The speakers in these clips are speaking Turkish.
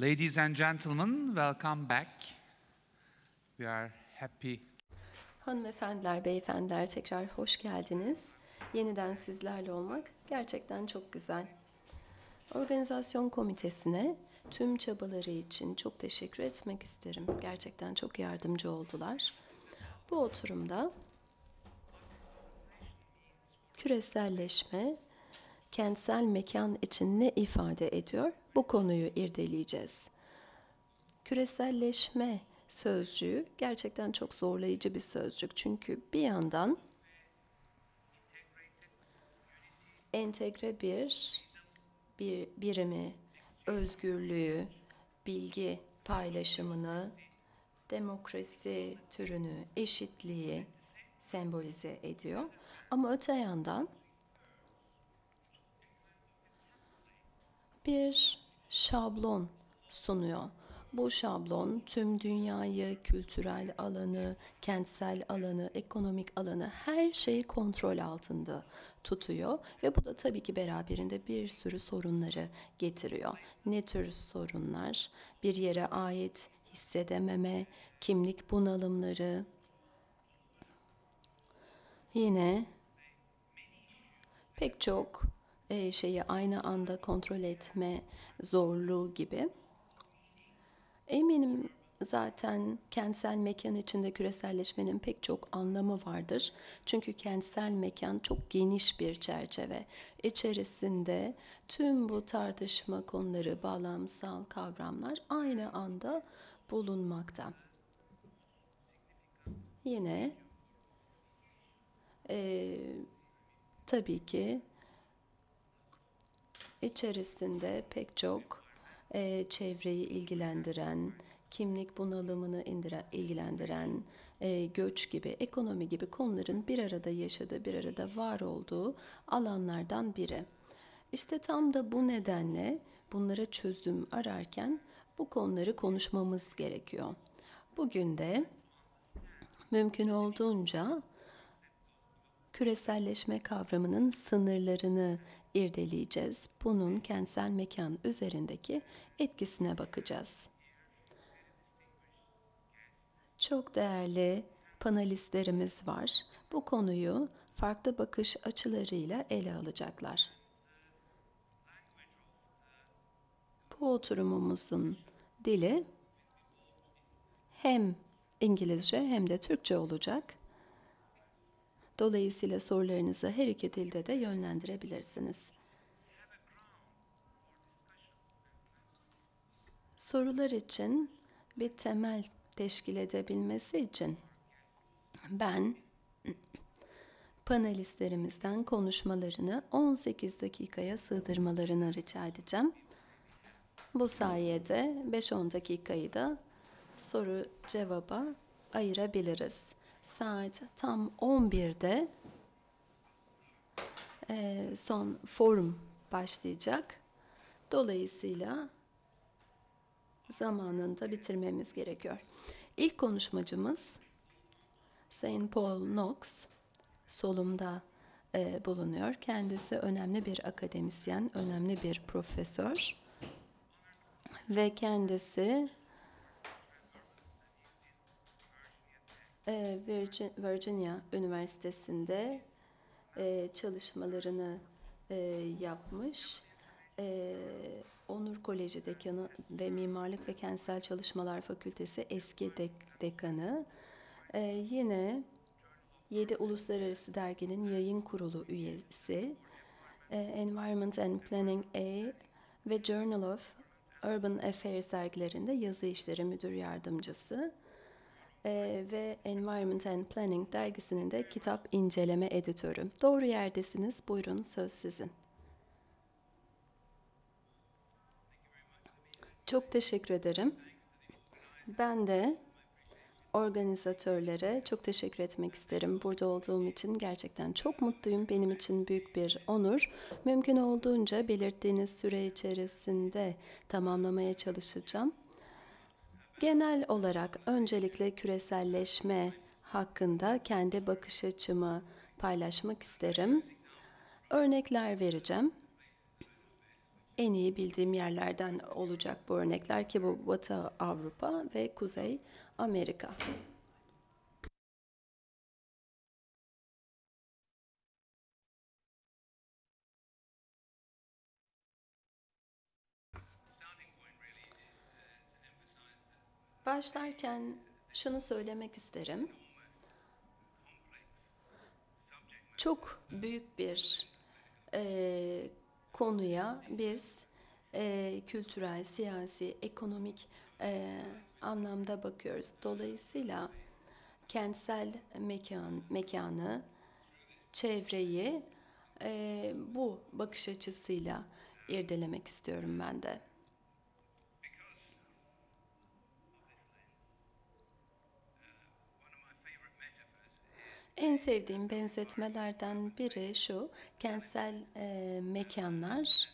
Ladies and gentlemen, welcome back. We are happy. Hanımefendiler, beyefendiler tekrar hoş geldiniz. Yeniden sizlerle olmak gerçekten çok güzel. Organizasyon komitesine tüm çabaları için çok teşekkür etmek isterim. Gerçekten çok yardımcı oldular. Bu oturumda küreselleşme kentsel mekan için ne ifade ediyor? Bu konuyu irdeleyeceğiz. Küreselleşme sözcüğü gerçekten çok zorlayıcı bir sözcük. Çünkü bir yandan entegre bir bir birimi, özgürlüğü, bilgi paylaşımını, demokrasi türünü, eşitliği sembolize ediyor. Ama öte yandan bir şablon sunuyor. Bu şablon tüm dünyayı, kültürel alanı, kentsel alanı, ekonomik alanı her şeyi kontrol altında tutuyor ve bu da tabii ki beraberinde bir sürü sorunları getiriyor. Ne tür sorunlar? Bir yere ait hissedememe, kimlik bunalımları. Yine pek çok e, şeyi aynı anda kontrol etme zorluğu gibi. Eminim zaten kentsel mekan içinde küreselleşmenin pek çok anlamı vardır. Çünkü kentsel mekan çok geniş bir çerçeve. İçerisinde tüm bu tartışma konuları, bağlamsal kavramlar aynı anda bulunmakta. Yine e, tabii ki içerisinde pek çok e, çevreyi ilgilendiren, kimlik bunalımını indire, ilgilendiren, e, göç gibi, ekonomi gibi konuların bir arada yaşadığı, bir arada var olduğu alanlardan biri. İşte tam da bu nedenle bunlara çözüm ararken bu konuları konuşmamız gerekiyor. Bugün de mümkün olduğunca küreselleşme kavramının sınırlarını irdeleyeceğiz. Bunun kentsel mekan üzerindeki etkisine bakacağız. Çok değerli panelistlerimiz var. Bu konuyu farklı bakış açılarıyla ele alacaklar. Bu oturumumuzun dili hem İngilizce hem de Türkçe olacak. Dolayısıyla sorularınızı her iki dilde de yönlendirebilirsiniz. Sorular için bir temel teşkil edebilmesi için ben panelistlerimizden konuşmalarını 18 dakikaya sığdırmalarını rica edeceğim. Bu sayede 5-10 dakikayı da soru cevaba ayırabiliriz saat tam 11'de e, son forum başlayacak. Dolayısıyla zamanında bitirmemiz gerekiyor. İlk konuşmacımız Sayın Paul Knox solumda e, bulunuyor. Kendisi önemli bir akademisyen, önemli bir profesör ve kendisi Ee, Virginia Üniversitesi'nde e, çalışmalarını e, yapmış. E, Onur Koleji Dekanı ve Mimarlık ve Kentsel Çalışmalar Fakültesi eski dekanı. Yine 7 Uluslararası Derginin yayın kurulu üyesi. Environment and Planning A ve Journal of Urban Affairs dergilerinde yazı işleri müdür yardımcısı e, ve Environment and Planning dergisinin de kitap inceleme editörü. Doğru yerdesiniz. Buyurun söz sizin. Çok teşekkür ederim. Ben de organizatörlere çok teşekkür etmek isterim. Burada olduğum için gerçekten çok mutluyum. Benim için büyük bir onur. Mümkün olduğunca belirttiğiniz süre içerisinde tamamlamaya çalışacağım. Genel olarak öncelikle küreselleşme hakkında kendi bakış açımı paylaşmak isterim. Örnekler vereceğim. en iyi bildiğim yerlerden olacak bu örnekler ki bu Batı Avrupa ve Kuzey Amerika. Başlarken şunu söylemek isterim. Çok büyük bir e, konuya biz e, kültürel, siyasi, ekonomik e, anlamda bakıyoruz. Dolayısıyla kentsel mekan, mekanı, çevreyi e, bu bakış açısıyla irdelemek istiyorum ben de. En sevdiğim benzetmelerden biri şu, kentsel e, mekanlar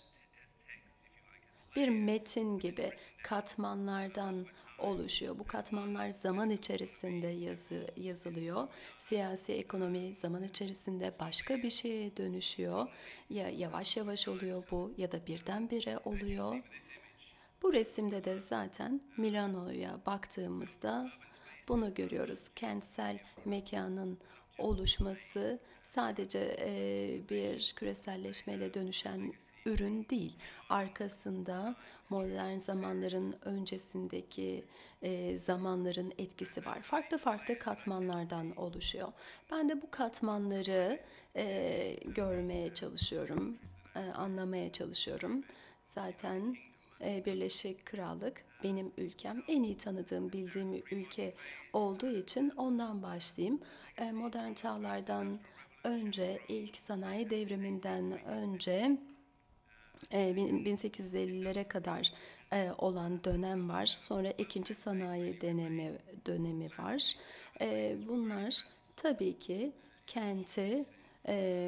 bir metin gibi katmanlardan oluşuyor. Bu katmanlar zaman içerisinde yazı, yazılıyor. Siyasi ekonomi zaman içerisinde başka bir şeye dönüşüyor. Ya yavaş yavaş oluyor bu ya da birdenbire oluyor. Bu resimde de zaten Milano'ya baktığımızda bunu görüyoruz. Kentsel mekanın oluşması sadece e, bir küreselleşmeyle dönüşen ürün değil. Arkasında modern zamanların öncesindeki e, zamanların etkisi var. Farklı farklı katmanlardan oluşuyor. Ben de bu katmanları e, görmeye çalışıyorum, e, anlamaya çalışıyorum. Zaten e, Birleşik Krallık benim ülkem, en iyi tanıdığım, bildiğim ülke olduğu için ondan başlayayım. E, modern çağlardan önce, ilk sanayi devriminden önce 1850'lere e, kadar e, olan dönem var. Sonra ikinci sanayi dönemi dönemi var. Bunlar tabii ki kenti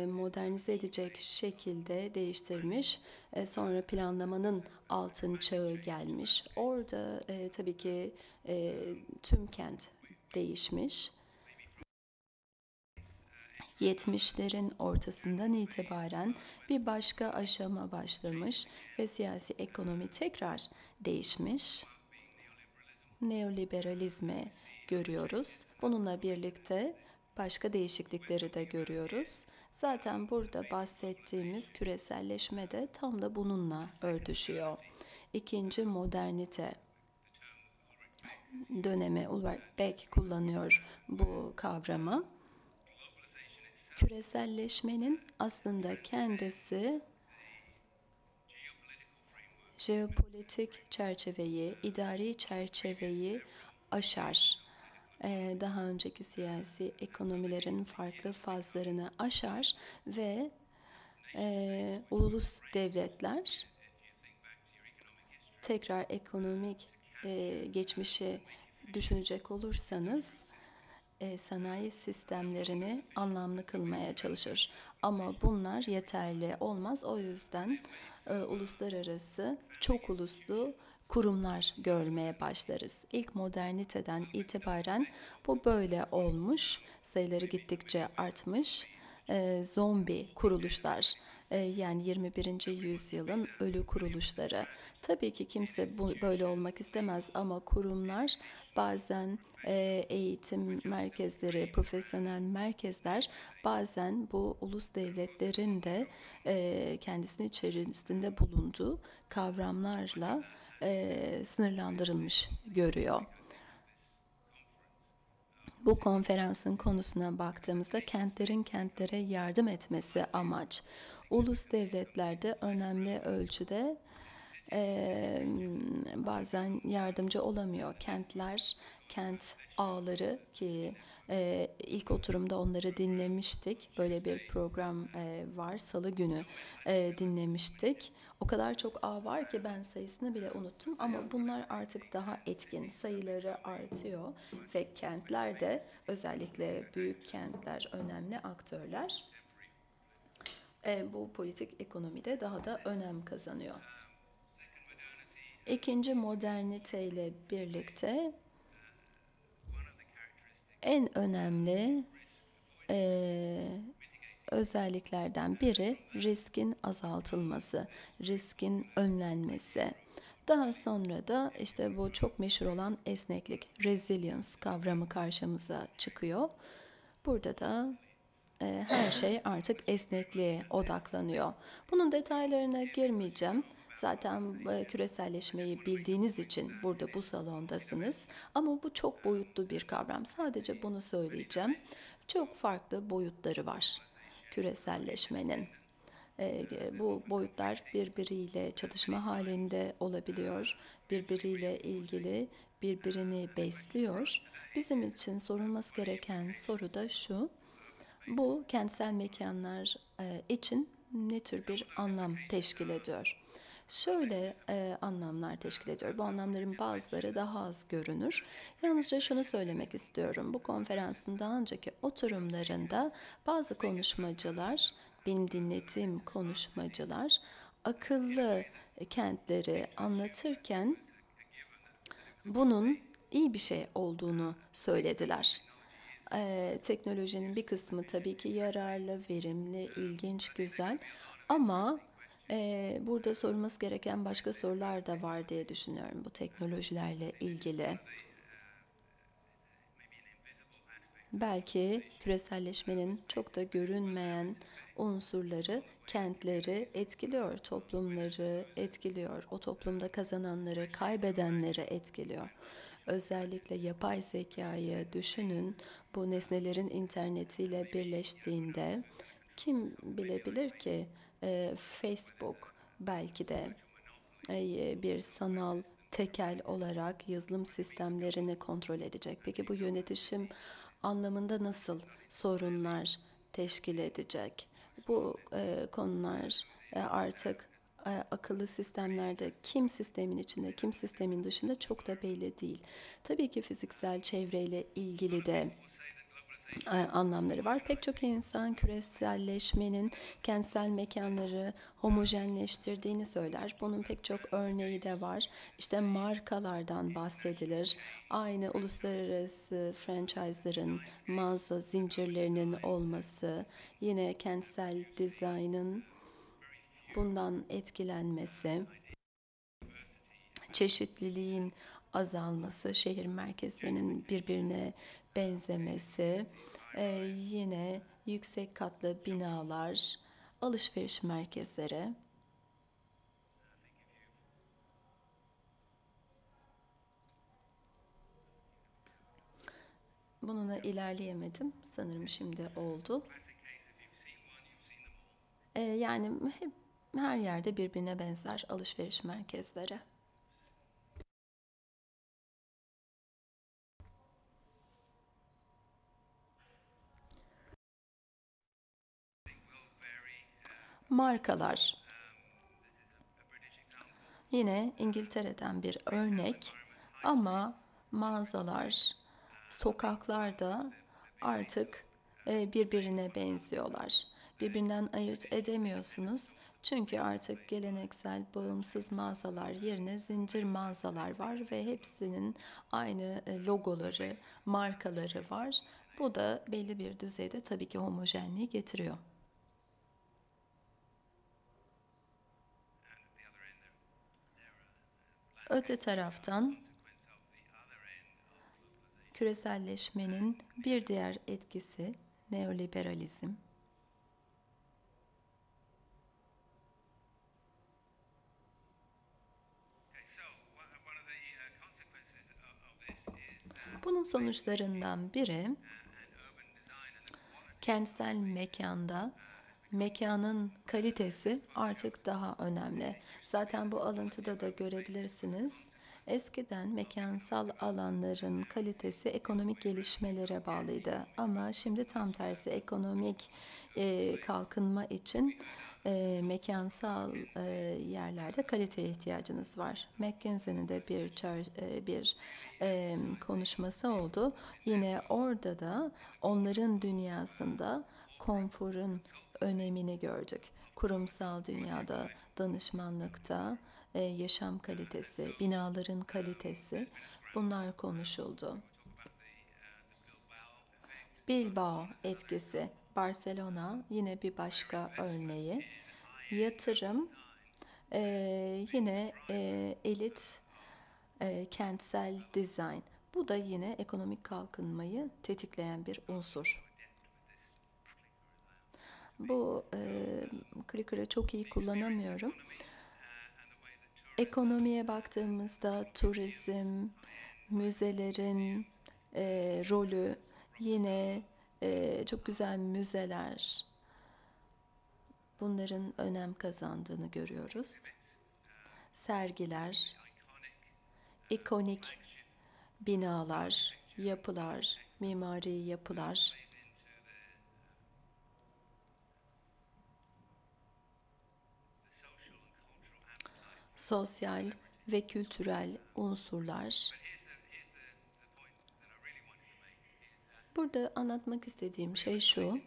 modernize edecek şekilde değiştirmiş. Sonra planlamanın altın çağı gelmiş. Orada tabii ki tüm kent değişmiş. 70'lerin ortasından itibaren bir başka aşama başlamış ve siyasi ekonomi tekrar değişmiş. Neoliberalizme görüyoruz. Bununla birlikte başka değişiklikleri de görüyoruz. Zaten burada bahsettiğimiz küreselleşme de tam da bununla örtüşüyor. İkinci modernite dönemi Ulrich Beck kullanıyor bu kavramı küreselleşmenin aslında kendisi jeopolitik çerçeveyi, idari çerçeveyi aşar. Ee, daha önceki siyasi ekonomilerin farklı fazlarını aşar ve e, ulus devletler tekrar ekonomik e, geçmişi düşünecek olursanız e, sanayi sistemlerini anlamlı kılmaya çalışır. Ama bunlar yeterli olmaz. O yüzden e, uluslararası çok uluslu kurumlar görmeye başlarız. İlk moderniteden itibaren bu böyle olmuş. Sayıları gittikçe artmış. E, zombi kuruluşlar yani 21. yüzyılın ölü kuruluşları. Tabii ki kimse bu böyle olmak istemez ama kurumlar bazen e, eğitim merkezleri, profesyonel merkezler bazen bu ulus devletlerin de e, kendisinin içerisinde bulunduğu kavramlarla e, sınırlandırılmış görüyor. Bu konferansın konusuna baktığımızda kentlerin kentlere yardım etmesi amaç. Ulus devletlerde önemli ölçüde e, bazen yardımcı olamıyor. Kentler, kent ağları ki e, ilk oturumda onları dinlemiştik. Böyle bir program e, var. Salı günü e, dinlemiştik. O kadar çok ağ var ki ben sayısını bile unuttum ama bunlar artık daha etkin. Sayıları artıyor ve kentlerde özellikle büyük kentler önemli aktörler. E, bu politik ekonomide daha da önem kazanıyor. İkinci modernite ile birlikte en önemli e, özelliklerden biri riskin azaltılması, riskin önlenmesi. Daha sonra da işte bu çok meşhur olan esneklik, resilience kavramı karşımıza çıkıyor. Burada da e, her şey artık esnekliğe odaklanıyor. Bunun detaylarına girmeyeceğim. Zaten e, küreselleşmeyi bildiğiniz için burada bu salondasınız. Ama bu çok boyutlu bir kavram. Sadece bunu söyleyeceğim. Çok farklı boyutları var küreselleşmenin. E, bu boyutlar birbiriyle çatışma halinde olabiliyor. Birbiriyle ilgili birbirini besliyor. Bizim için sorulması gereken soru da şu. Bu kentsel mekanlar e, için ne tür bir anlam teşkil ediyor? Şöyle e, anlamlar teşkil ediyor. Bu anlamların bazıları daha az görünür. Yalnızca şunu söylemek istiyorum. Bu konferansın daha önceki oturumlarında bazı konuşmacılar, benim dinlediğim konuşmacılar akıllı kentleri anlatırken bunun iyi bir şey olduğunu söylediler. Ee, teknolojinin bir kısmı tabii ki yararlı, verimli, ilginç, güzel ama e, burada sorulması gereken başka sorular da var diye düşünüyorum bu teknolojilerle ilgili. Belki küreselleşmenin çok da görünmeyen unsurları kentleri etkiliyor, toplumları etkiliyor, o toplumda kazananları, kaybedenleri etkiliyor. Özellikle yapay zekayı düşünün, bu nesnelerin internetiyle birleştiğinde kim bilebilir ki e, Facebook belki de e, bir sanal tekel olarak yazılım sistemlerini kontrol edecek. Peki bu yönetişim anlamında nasıl sorunlar teşkil edecek? Bu e, konular e, artık akıllı sistemlerde kim sistemin içinde, kim sistemin dışında çok da belli değil. Tabii ki fiziksel çevreyle ilgili de e, anlamları var. Pek çok insan küreselleşmenin kentsel mekanları homojenleştirdiğini söyler. Bunun pek çok örneği de var. İşte markalardan bahsedilir. Aynı uluslararası franchise'ların mağaza zincirlerinin olması, yine kentsel dizaynın bundan etkilenmesi, çeşitliliğin azalması, şehir merkezlerinin birbirine benzemesi, e, yine yüksek katlı binalar, alışveriş merkezleri. Bununla ilerleyemedim. Sanırım şimdi oldu. E, yani hep her yerde birbirine benzer alışveriş merkezleri. Markalar. Yine İngiltere'den bir örnek ama mağazalar, sokaklarda artık e, birbirine benziyorlar. Birbirinden ayırt edemiyorsunuz. Çünkü artık geleneksel bağımsız mağazalar yerine zincir mağazalar var ve hepsinin aynı e, logoları, markaları var. Bu da belli bir düzeyde tabii ki homojenliği getiriyor. Öte taraftan küreselleşmenin bir diğer etkisi neoliberalizm. Bunun sonuçlarından biri kentsel mekanda mekanın kalitesi artık daha önemli. Zaten bu alıntıda da görebilirsiniz. Eskiden mekansal alanların kalitesi ekonomik gelişmelere bağlıydı ama şimdi tam tersi ekonomik e, kalkınma için e, mekansal e, yerlerde kaliteye ihtiyacınız var. McKinsey'nin de bir e, bir e, konuşması oldu. Yine orada da onların dünyasında konforun önemini gördük. Kurumsal dünyada, danışmanlıkta, e, yaşam kalitesi, binaların kalitesi bunlar konuşuldu. Bilbao etkisi Barcelona yine bir başka örneği. Yatırım e, yine e, elit e, kentsel dizayn. Bu da yine ekonomik kalkınmayı tetikleyen bir unsur. Bu e, clicker'ı çok iyi kullanamıyorum. Ekonomiye baktığımızda turizm, müzelerin e, rolü yine e, çok güzel müzeler bunların önem kazandığını görüyoruz. Sergiler, ikonik binalar, yapılar, mimari yapılar sosyal ve kültürel unsurlar. Burada anlatmak istediğim şey şu.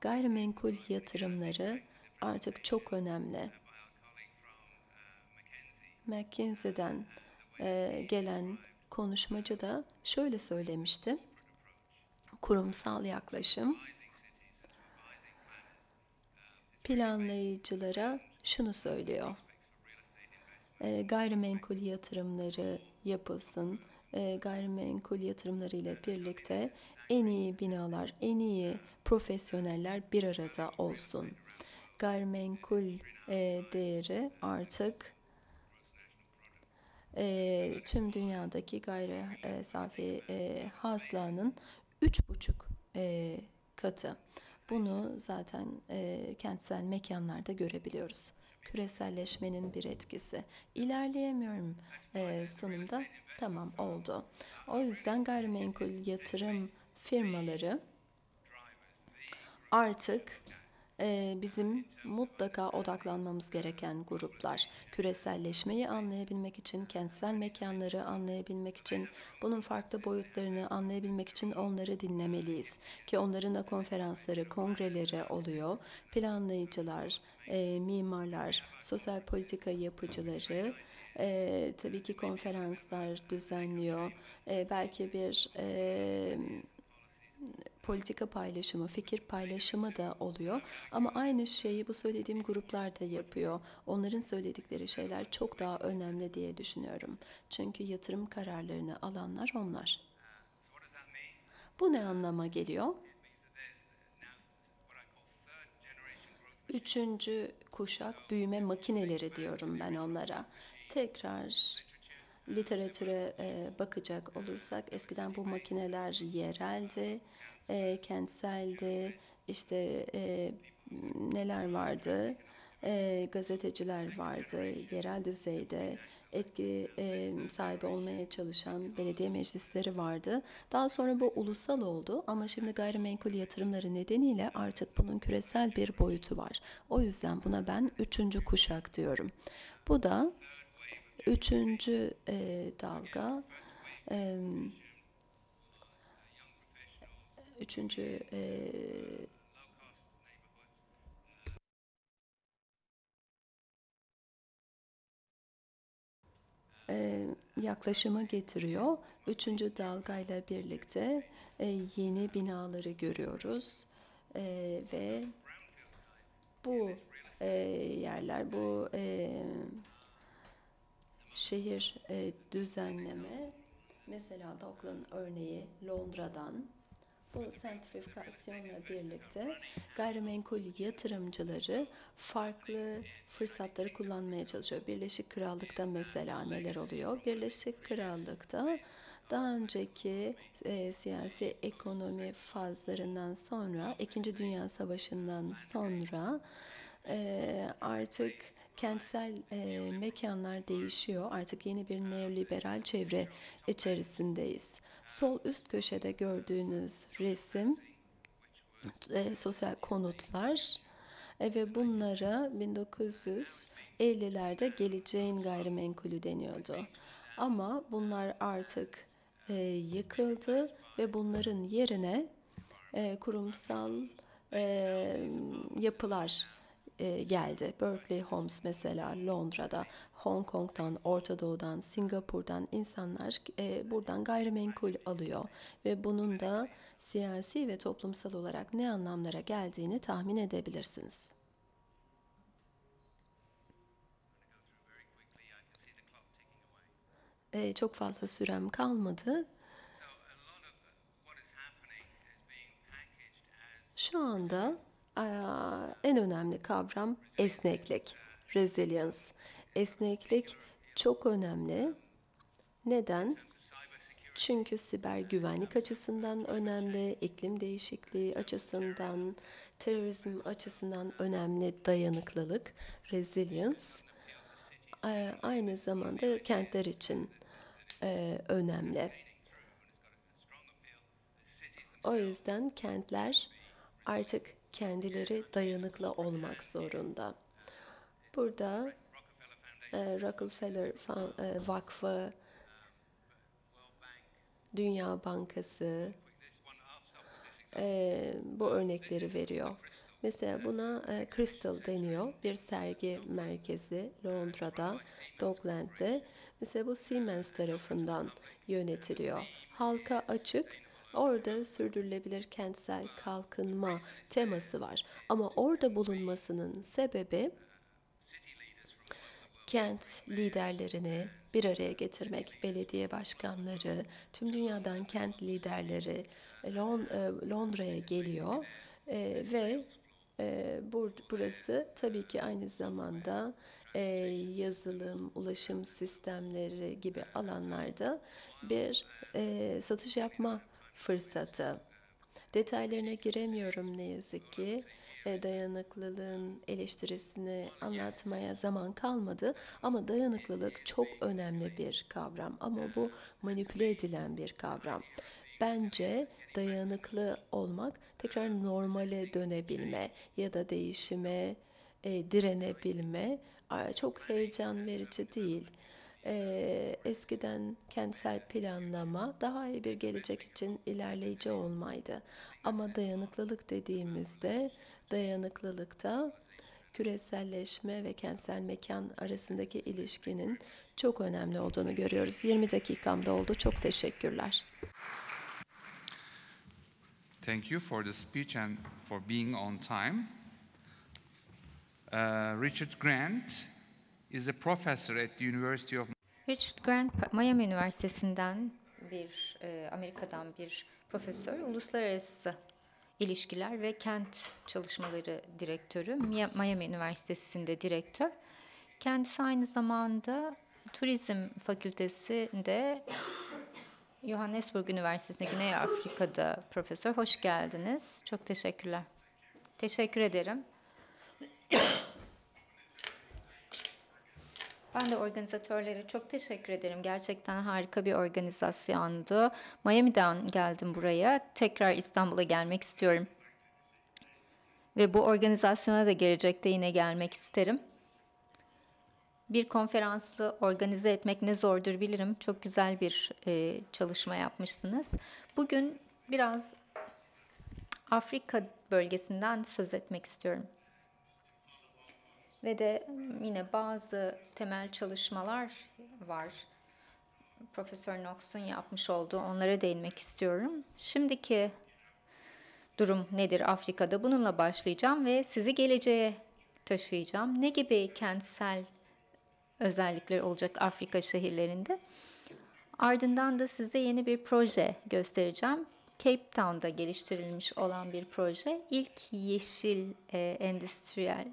Gayrimenkul yatırımları artık çok önemli. McKinsey'den e, gelen konuşmacı da şöyle söylemişti. Kurumsal yaklaşım planlayıcılara şunu söylüyor. E, gayrimenkul yatırımları yapılsın. E, gayrimenkul yatırımları ile birlikte en iyi binalar, en iyi profesyoneller bir arada olsun. Gayrimenkul e, değeri artık e, tüm dünyadaki gayri e, safi e, hasılanın üç buçuk e, katı. Bunu zaten kentsel mekanlarda görebiliyoruz. Küreselleşmenin bir etkisi. İlerleyemiyorum e, sonunda. Tamam oldu. O yüzden gayrimenkul yatırım firmaları artık e, bizim mutlaka odaklanmamız gereken gruplar. Küreselleşmeyi anlayabilmek için, kentsel mekanları anlayabilmek için, bunun farklı boyutlarını anlayabilmek için onları dinlemeliyiz. Ki onların da konferansları, kongreleri oluyor. Planlayıcılar, e, mimarlar, sosyal politika yapıcıları, e, tabii ki konferanslar düzenliyor. E, belki bir e, politika paylaşımı, fikir paylaşımı da oluyor. Ama aynı şeyi bu söylediğim gruplar da yapıyor. Onların söyledikleri şeyler çok daha önemli diye düşünüyorum. Çünkü yatırım kararlarını alanlar onlar. Bu ne anlama geliyor? Üçüncü kuşak büyüme makineleri diyorum ben onlara. Tekrar literatüre e, bakacak olursak eskiden bu makineler yereldi e, kentseldi, işte e, neler vardı, e, gazeteciler vardı, yerel düzeyde etki e, sahibi olmaya çalışan belediye meclisleri vardı. Daha sonra bu ulusal oldu ama şimdi gayrimenkul yatırımları nedeniyle artık bunun küresel bir boyutu var. O yüzden buna ben üçüncü kuşak diyorum. Bu da üçüncü e, dalga. E, üçüncü e, e, yaklaşımı getiriyor. Üçüncü dalgayla birlikte e, yeni binaları görüyoruz e, ve bu e, yerler, bu e, şehir e, düzenleme, mesela Dockland örneği Londra'dan bu sentrifikasyonla birlikte gayrimenkul yatırımcıları farklı fırsatları kullanmaya çalışıyor. Birleşik Krallık'ta mesela neler oluyor? Birleşik Krallık'ta daha önceki e, siyasi ekonomi fazlarından sonra, İkinci Dünya Savaşı'ndan sonra e, artık kentsel e, mekanlar değişiyor. Artık yeni bir neoliberal çevre içerisindeyiz. Sol üst köşede gördüğünüz resim e, sosyal konutlar e, ve bunlara 1950'lerde geleceğin gayrimenkulü deniyordu. Ama bunlar artık e, yıkıldı ve bunların yerine e, kurumsal e, yapılar e, geldi. Berkeley Homes mesela Londra'da, Hong Kong'dan, Orta Doğu'dan, Singapur'dan insanlar e, buradan gayrimenkul alıyor ve bunun da siyasi ve toplumsal olarak ne anlamlara geldiğini tahmin edebilirsiniz. E, çok fazla sürem kalmadı. Şu anda en önemli kavram esneklik, resilience. Esneklik çok önemli. Neden? Çünkü siber güvenlik açısından önemli, iklim değişikliği açısından, terörizm açısından önemli dayanıklılık, resilience. Aynı zamanda kentler için önemli. O yüzden kentler artık kendileri dayanıklı olmak zorunda. Burada e, Rockefeller e, Vakfı, Dünya Bankası e, bu örnekleri veriyor. Mesela buna e, Crystal deniyor. Bir sergi merkezi Londra'da, Dockland'de. Mesela bu Siemens tarafından yönetiliyor. Halka açık Orada sürdürülebilir kentsel kalkınma teması var. Ama orada bulunmasının sebebi kent liderlerini bir araya getirmek, belediye başkanları, tüm dünyadan kent liderleri e, Londra'ya geliyor e, ve e, burası tabii ki aynı zamanda yazılım, ulaşım sistemleri gibi alanlarda bir satış yapma fırsatı. Detaylarına giremiyorum ne yazık ki. E, dayanıklılığın eleştirisini anlatmaya zaman kalmadı ama dayanıklılık çok önemli bir kavram ama bu manipüle edilen bir kavram. Bence dayanıklı olmak tekrar normale dönebilme ya da değişime e, direnebilme çok heyecan verici değil e, eskiden kentsel planlama daha iyi bir gelecek için ilerleyici olmaydı. Ama dayanıklılık dediğimizde dayanıklılıkta küreselleşme ve kentsel mekan arasındaki ilişkinin çok önemli olduğunu görüyoruz. 20 dakikamda oldu. Çok teşekkürler. Thank you for the speech and for being on time. Uh, Richard Grant is a professor at the University of Richard Grant Miami Üniversitesi'nden bir e, Amerika'dan bir profesör, uluslararası ilişkiler ve kent çalışmaları direktörü, Miami Üniversitesi'nde direktör. Kendisi aynı zamanda Turizm Fakültesi'nde Johannesburg Üniversitesi'nde Güney Afrika'da profesör. Hoş geldiniz. Çok teşekkürler. Teşekkür ederim. Ben de organizatörlere çok teşekkür ederim. Gerçekten harika bir organizasyondu. Miami'den geldim buraya. Tekrar İstanbul'a gelmek istiyorum. Ve bu organizasyona da gelecekte yine gelmek isterim. Bir konferansı organize etmek ne zordur bilirim. Çok güzel bir e, çalışma yapmışsınız. Bugün biraz Afrika bölgesinden söz etmek istiyorum ve de yine bazı temel çalışmalar var. Profesör Knox'un yapmış olduğu onlara değinmek istiyorum. Şimdiki durum nedir Afrika'da? Bununla başlayacağım ve sizi geleceğe taşıyacağım. Ne gibi kentsel özellikler olacak Afrika şehirlerinde? Ardından da size yeni bir proje göstereceğim. Cape Town'da geliştirilmiş olan bir proje. İlk yeşil e, endüstriyel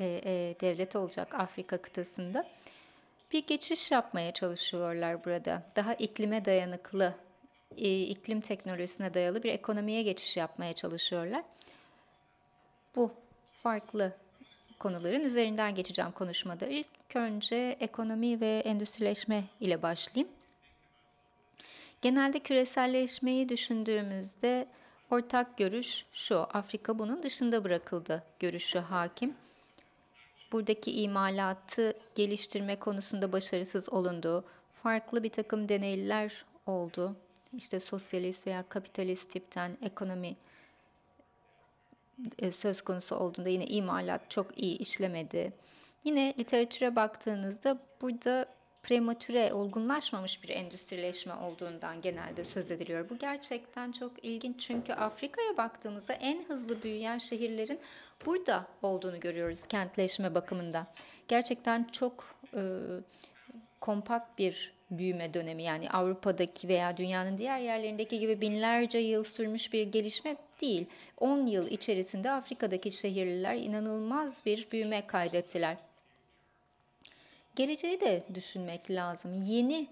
e, e, devlet olacak Afrika kıtasında. Bir geçiş yapmaya çalışıyorlar burada. Daha iklime dayanıklı, e, iklim teknolojisine dayalı bir ekonomiye geçiş yapmaya çalışıyorlar. Bu farklı konuların üzerinden geçeceğim konuşmada. İlk önce ekonomi ve endüstrileşme ile başlayayım. Genelde küreselleşmeyi düşündüğümüzde ortak görüş şu, Afrika bunun dışında bırakıldı görüşü hakim buradaki imalatı geliştirme konusunda başarısız olundu. Farklı bir takım deneyler oldu. İşte sosyalist veya kapitalist tipten ekonomi e, söz konusu olduğunda yine imalat çok iyi işlemedi. Yine literatüre baktığınızda burada prematüre, olgunlaşmamış bir endüstrileşme olduğundan genelde söz ediliyor. Bu gerçekten çok ilginç çünkü Afrika'ya baktığımızda en hızlı büyüyen şehirlerin burada olduğunu görüyoruz kentleşme bakımından. Gerçekten çok e, kompakt bir büyüme dönemi yani Avrupa'daki veya dünyanın diğer yerlerindeki gibi binlerce yıl sürmüş bir gelişme değil. 10 yıl içerisinde Afrika'daki şehirliler inanılmaz bir büyüme kaydettiler. Geleceği de düşünmek lazım. Yeni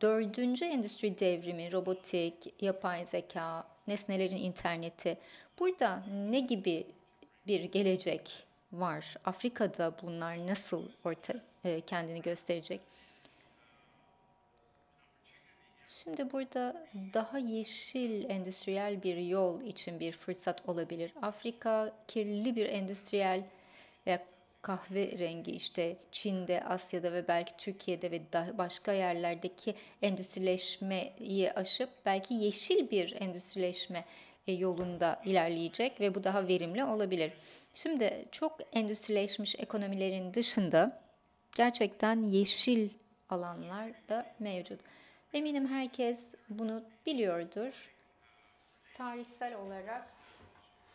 dördüncü endüstri devrimi, robotik, yapay zeka, nesnelerin interneti. Burada ne gibi bir gelecek var? Afrika'da bunlar nasıl orta e, kendini gösterecek? Şimdi burada daha yeşil endüstriyel bir yol için bir fırsat olabilir. Afrika kirli bir endüstriyel ve kahve rengi işte Çin'de, Asya'da ve belki Türkiye'de ve başka yerlerdeki endüstrileşmeyi aşıp belki yeşil bir endüstrileşme e, yolunda ilerleyecek ve bu daha verimli olabilir. Şimdi çok endüstrileşmiş ekonomilerin dışında gerçekten yeşil alanlar da mevcut. Eminim herkes bunu biliyordur. Tarihsel olarak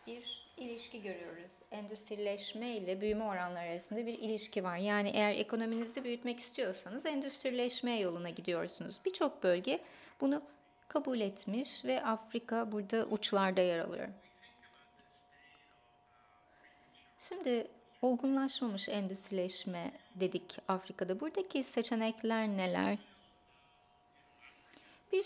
bir ilişki görüyoruz. Endüstrileşme ile büyüme oranları arasında bir ilişki var. Yani eğer ekonominizi büyütmek istiyorsanız endüstrileşme yoluna gidiyorsunuz. Birçok bölge bunu kabul etmiş ve Afrika burada uçlarda yer alıyor. Şimdi olgunlaşmamış endüstrileşme dedik Afrika'da. Buradaki seçenekler neler? Bir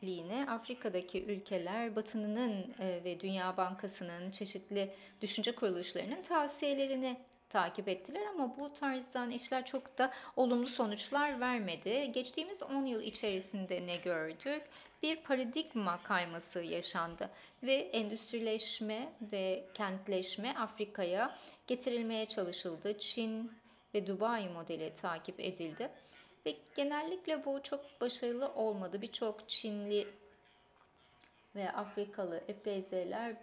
süreliğine Afrika'daki ülkeler Batı'nın e, ve Dünya Bankası'nın çeşitli düşünce kuruluşlarının tavsiyelerini takip ettiler ama bu tarzdan işler çok da olumlu sonuçlar vermedi. Geçtiğimiz 10 yıl içerisinde ne gördük? Bir paradigma kayması yaşandı ve endüstrileşme ve kentleşme Afrika'ya getirilmeye çalışıldı. Çin ve Dubai modeli takip edildi. Ve genellikle bu çok başarılı olmadı. Birçok Çinli ve Afrikalı epeyzeler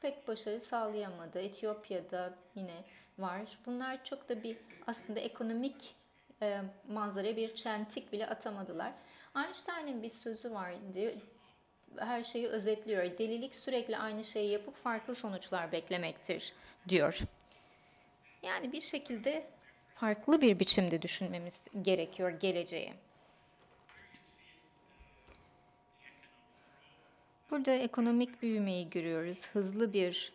pek başarı sağlayamadı. Etiyopya'da yine var. Bunlar çok da bir aslında ekonomik e, manzara bir çentik bile atamadılar. Einstein'ın bir sözü vardı. Her şeyi özetliyor. Delilik sürekli aynı şeyi yapıp farklı sonuçlar beklemektir diyor. Yani bir şekilde farklı bir biçimde düşünmemiz gerekiyor geleceği. Burada ekonomik büyümeyi görüyoruz. Hızlı bir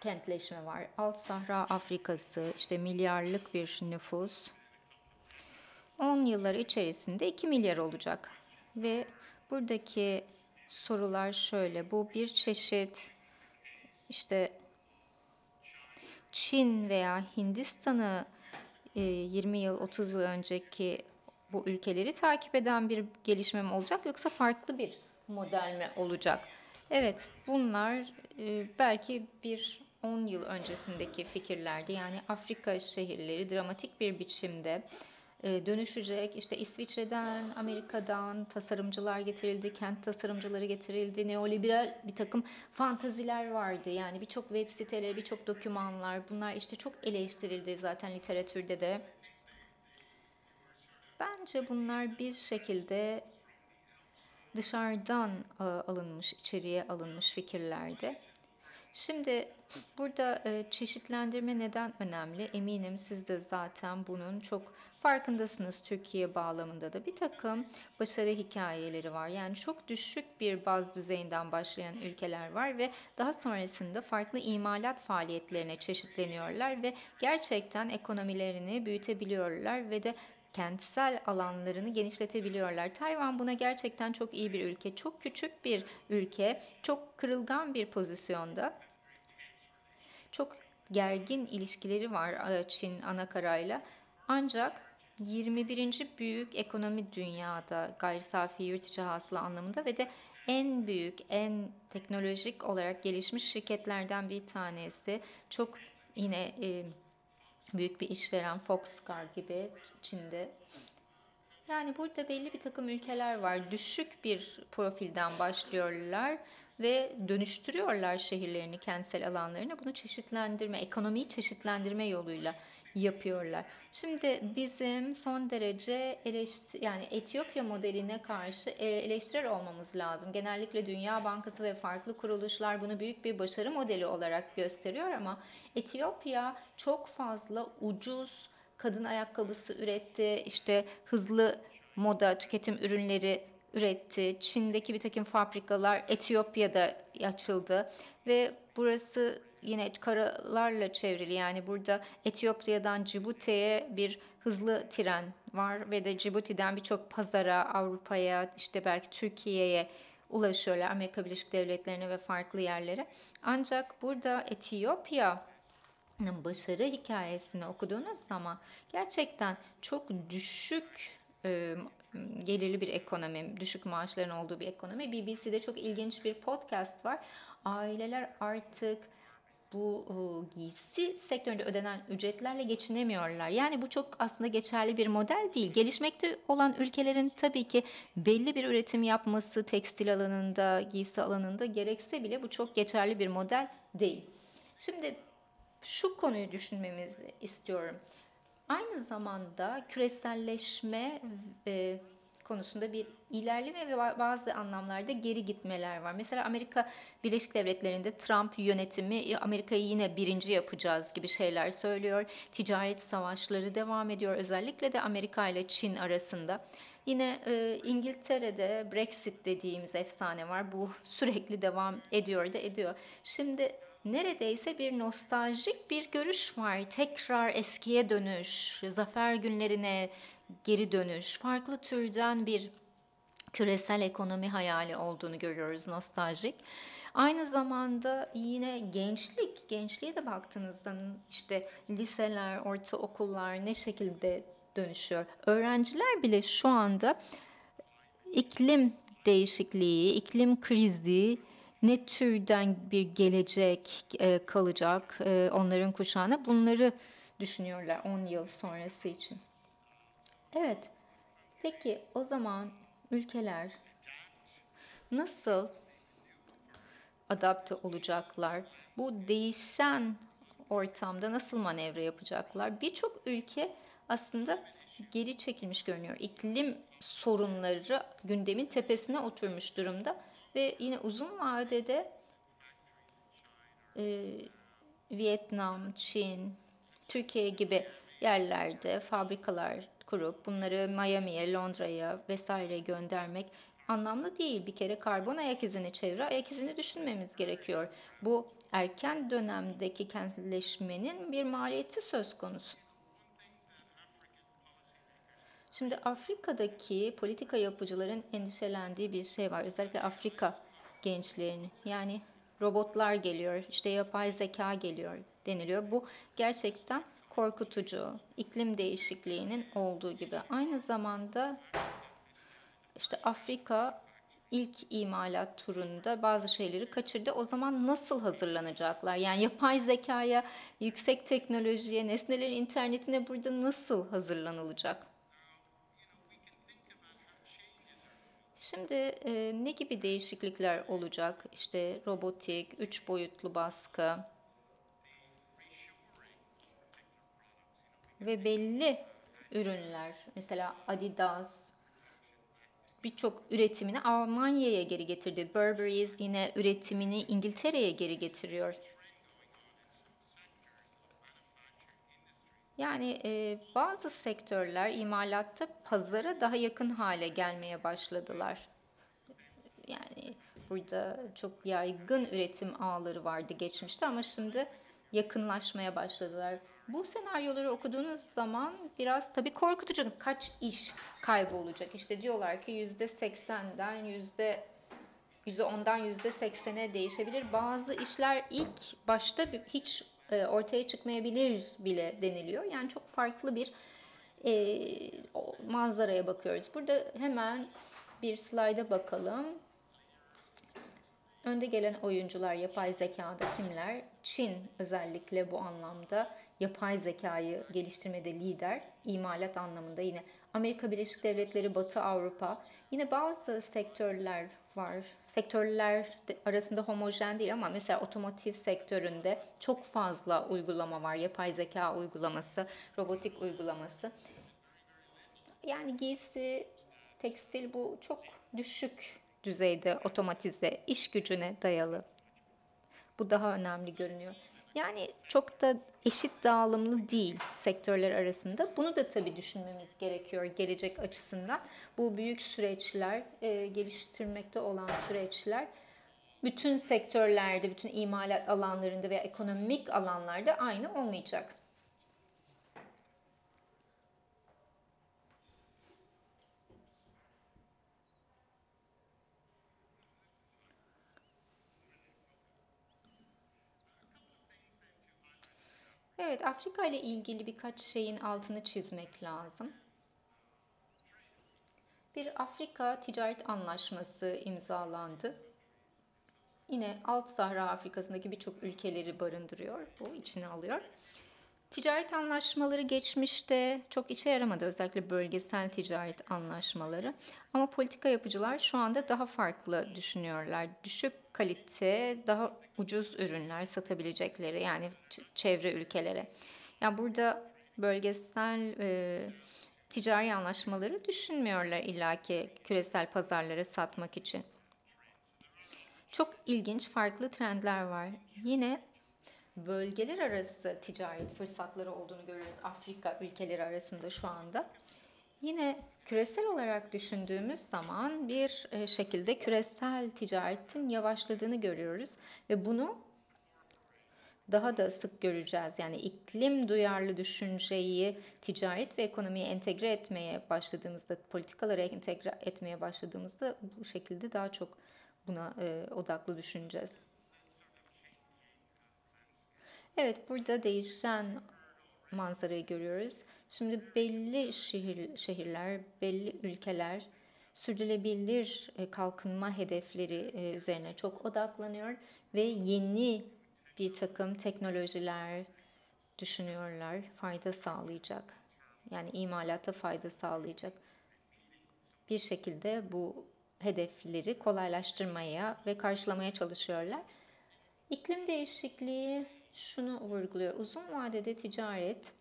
kentleşme var. Alt Sahra Afrikası, işte milyarlık bir nüfus. 10 yıllar içerisinde 2 milyar olacak. Ve buradaki sorular şöyle. Bu bir çeşit işte Çin veya Hindistan'ı 20 e, yıl 30 yıl önceki bu ülkeleri takip eden bir gelişme mi olacak yoksa farklı bir model mi olacak? Evet bunlar e, belki bir 10 yıl öncesindeki fikirlerdi. Yani Afrika şehirleri dramatik bir biçimde dönüşecek. İşte İsviçre'den, Amerika'dan tasarımcılar getirildi, kent tasarımcıları getirildi, neoliberal bir takım fantaziler vardı. Yani birçok web siteleri, birçok dokümanlar bunlar işte çok eleştirildi zaten literatürde de. Bence bunlar bir şekilde dışarıdan e, alınmış, içeriye alınmış fikirlerdi. Şimdi burada e, çeşitlendirme neden önemli? Eminim siz de zaten bunun çok farkındasınız Türkiye bağlamında da bir takım başarı hikayeleri var. Yani çok düşük bir baz düzeyinden başlayan ülkeler var ve daha sonrasında farklı imalat faaliyetlerine çeşitleniyorlar ve gerçekten ekonomilerini büyütebiliyorlar ve de kentsel alanlarını genişletebiliyorlar. Tayvan buna gerçekten çok iyi bir ülke. Çok küçük bir ülke, çok kırılgan bir pozisyonda. Çok gergin ilişkileri var e, Çin anakarayla. Ancak 21. büyük ekonomi dünyada gayri safi yurt içi hasıla anlamında ve de en büyük, en teknolojik olarak gelişmiş şirketlerden bir tanesi. Çok yine e, büyük bir işveren Foxcar gibi Çin'de. Yani burada belli bir takım ülkeler var. Düşük bir profilden başlıyorlar ve dönüştürüyorlar şehirlerini, kentsel alanlarını. Bunu çeşitlendirme, ekonomiyi çeşitlendirme yoluyla yapıyorlar. Şimdi bizim son derece eleştir yani Etiyopya modeline karşı e, eleştirel olmamız lazım. Genellikle Dünya Bankası ve farklı kuruluşlar bunu büyük bir başarı modeli olarak gösteriyor ama Etiyopya çok fazla ucuz kadın ayakkabısı üretti. işte hızlı moda tüketim ürünleri üretti. Çin'deki bir takım fabrikalar Etiyopya'da açıldı ve burası yine karalarla çevrili. Yani burada Etiyopya'dan Cibuti'ye bir hızlı tren var ve de Cibuti'den birçok pazara, Avrupa'ya, işte belki Türkiye'ye ulaşıyorlar. Amerika Birleşik Devletleri'ne ve farklı yerlere. Ancak burada Etiyopya'nın başarı hikayesini okuduğunuz zaman gerçekten çok düşük e, gelirli bir ekonomi, düşük maaşların olduğu bir ekonomi. BBC'de çok ilginç bir podcast var. Aileler artık bu e, giysi sektöründe ödenen ücretlerle geçinemiyorlar. Yani bu çok aslında geçerli bir model değil. Gelişmekte olan ülkelerin tabii ki belli bir üretim yapması tekstil alanında, giysi alanında gerekse bile bu çok geçerli bir model değil. Şimdi şu konuyu düşünmemizi istiyorum. Aynı zamanda küreselleşme ve konusunda bir ilerleme ve bazı anlamlarda geri gitmeler var. Mesela Amerika Birleşik Devletleri'nde Trump yönetimi Amerika'yı yine birinci yapacağız gibi şeyler söylüyor. Ticaret savaşları devam ediyor özellikle de Amerika ile Çin arasında. Yine e, İngiltere'de Brexit dediğimiz efsane var. Bu sürekli devam ediyor da ediyor. Şimdi neredeyse bir nostaljik bir görüş var. Tekrar eskiye dönüş, zafer günlerine geri dönüş, farklı türden bir küresel ekonomi hayali olduğunu görüyoruz nostaljik. Aynı zamanda yine gençlik, gençliğe de baktığınızda işte liseler, ortaokullar ne şekilde dönüşüyor. Öğrenciler bile şu anda iklim değişikliği, iklim krizi, ne türden bir gelecek e, kalacak e, onların kuşağına bunları düşünüyorlar 10 yıl sonrası için. Evet. Peki o zaman ülkeler nasıl adapte olacaklar? Bu değişen ortamda nasıl manevra yapacaklar? Birçok ülke aslında geri çekilmiş görünüyor. İklim sorunları gündemin tepesine oturmuş durumda ve yine uzun vadede e, Vietnam, Çin, Türkiye gibi yerlerde fabrikalar kurup bunları Miami'ye, Londra'ya vesaire göndermek anlamlı değil. Bir kere karbon ayak izini, çevre ayak izini düşünmemiz gerekiyor. Bu erken dönemdeki kentleşmenin bir maliyeti söz konusu. Şimdi Afrika'daki politika yapıcıların endişelendiği bir şey var. Özellikle Afrika gençlerini. Yani robotlar geliyor, işte yapay zeka geliyor deniliyor. Bu gerçekten korkutucu. İklim değişikliğinin olduğu gibi. Aynı zamanda işte Afrika ilk imalat turunda bazı şeyleri kaçırdı. O zaman nasıl hazırlanacaklar? Yani yapay zekaya, yüksek teknolojiye, nesnelerin internetine burada nasıl hazırlanılacak? Şimdi e, ne gibi değişiklikler olacak? İşte robotik, üç boyutlu baskı ve belli ürünler, mesela Adidas birçok üretimini Almanya'ya geri getirdi. Burberry's yine üretimini İngiltere'ye geri getiriyor. Yani e, bazı sektörler imalatta pazara daha yakın hale gelmeye başladılar. Yani burada çok yaygın üretim ağları vardı geçmişte ama şimdi yakınlaşmaya başladılar. Bu senaryoları okuduğunuz zaman biraz tabii korkutucu. Kaç iş kaybolacak? İşte diyorlar ki yüzde seksenden yüzde yüzde ondan yüzde seksene değişebilir. Bazı işler ilk başta hiç e, ortaya çıkmayabilir bile deniliyor. Yani çok farklı bir e, manzaraya bakıyoruz. Burada hemen bir slayda bakalım. Önde gelen oyuncular yapay zekada kimler? Çin özellikle bu anlamda yapay zekayı geliştirmede lider. İmalat anlamında yine Amerika Birleşik Devletleri, Batı Avrupa. Yine bazı sektörler var. Sektörler arasında homojen değil ama mesela otomotiv sektöründe çok fazla uygulama var. Yapay zeka uygulaması, robotik uygulaması. Yani giysi, tekstil bu çok düşük düzeyde otomatize, iş gücüne dayalı. Bu daha önemli görünüyor. Yani çok da eşit dağılımlı değil sektörler arasında. Bunu da tabii düşünmemiz gerekiyor gelecek açısından. Bu büyük süreçler, e, geliştirmekte olan süreçler bütün sektörlerde, bütün imalat alanlarında veya ekonomik alanlarda aynı olmayacak. Evet, Afrika ile ilgili birkaç şeyin altını çizmek lazım. Bir Afrika ticaret anlaşması imzalandı. Yine Alt Sahra Afrika'sındaki birçok ülkeleri barındırıyor. Bu içine alıyor. Ticaret anlaşmaları geçmişte çok işe yaramadı özellikle bölgesel ticaret anlaşmaları. Ama politika yapıcılar şu anda daha farklı düşünüyorlar. Düşük kalite, daha ucuz ürünler satabilecekleri yani çevre ülkelere. Yani burada bölgesel e, ticari anlaşmaları düşünmüyorlar illaki küresel pazarlara satmak için. Çok ilginç farklı trendler var. Yine bölgeler arası ticaret fırsatları olduğunu görüyoruz Afrika ülkeleri arasında şu anda. Yine küresel olarak düşündüğümüz zaman bir e, şekilde küresel ticaretin yavaşladığını görüyoruz ve bunu daha da sık göreceğiz. Yani iklim duyarlı düşünceyi ticaret ve ekonomiye entegre etmeye başladığımızda, politikalara entegre etmeye başladığımızda bu şekilde daha çok buna e, odaklı düşüneceğiz. Evet burada değişen manzarayı görüyoruz. Şimdi belli şehir, şehirler, belli ülkeler sürdürülebilir e, kalkınma hedefleri e, üzerine çok odaklanıyor ve yeni bir takım teknolojiler düşünüyorlar, fayda sağlayacak. Yani imalata fayda sağlayacak. Bir şekilde bu hedefleri kolaylaştırmaya ve karşılamaya çalışıyorlar. İklim değişikliği şunu vurguluyor. Uzun vadede ticaret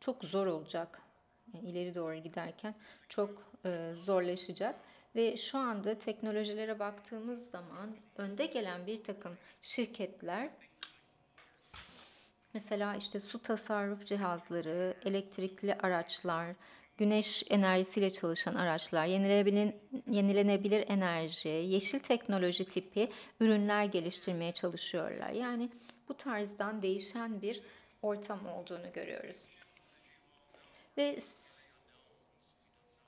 çok zor olacak. Yani ileri doğru giderken çok e, zorlaşacak. Ve şu anda teknolojilere baktığımız zaman önde gelen bir takım şirketler mesela işte su tasarruf cihazları, elektrikli araçlar, güneş enerjisiyle çalışan araçlar, yenilenebilir, enerji, yeşil teknoloji tipi ürünler geliştirmeye çalışıyorlar. Yani bu tarzdan değişen bir ortam olduğunu görüyoruz. Ve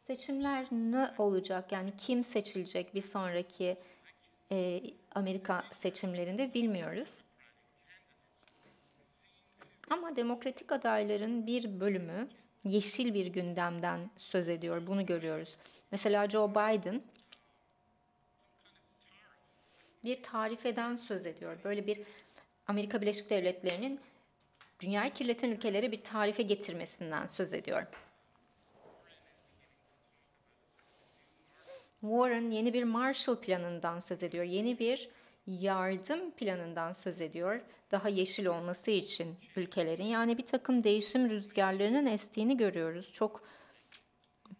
seçimler ne olacak? Yani kim seçilecek bir sonraki e, Amerika seçimlerinde bilmiyoruz. Ama demokratik adayların bir bölümü yeşil bir gündemden söz ediyor. Bunu görüyoruz. Mesela Joe Biden bir tarifeden söz ediyor. Böyle bir Amerika Birleşik Devletleri'nin dünyayı kirleten ülkeleri bir tarife getirmesinden söz ediyor. Warren yeni bir Marshall planından söz ediyor. Yeni bir yardım planından söz ediyor. Daha yeşil olması için ülkelerin. Yani bir takım değişim rüzgarlarının estiğini görüyoruz. Çok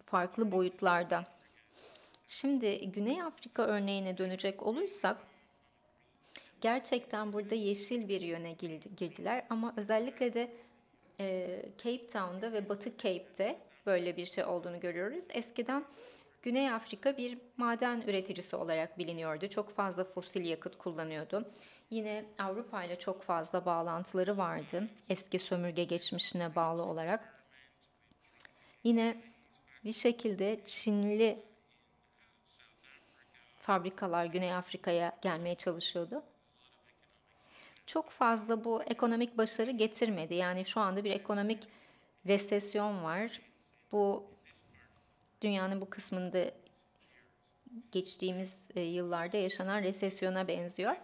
farklı boyutlarda. Şimdi Güney Afrika örneğine dönecek olursak gerçekten burada yeşil bir yöne girdiler ama özellikle de Cape Town'da ve Batı Cape'de böyle bir şey olduğunu görüyoruz. Eskiden Güney Afrika bir maden üreticisi olarak biliniyordu. Çok fazla fosil yakıt kullanıyordu. Yine Avrupa ile çok fazla bağlantıları vardı. Eski sömürge geçmişine bağlı olarak. Yine bir şekilde Çinli fabrikalar Güney Afrika'ya gelmeye çalışıyordu. Çok fazla bu ekonomik başarı getirmedi. Yani şu anda bir ekonomik resesyon var. Bu dünyanın bu kısmında geçtiğimiz e, yıllarda yaşanan resesyona benziyor.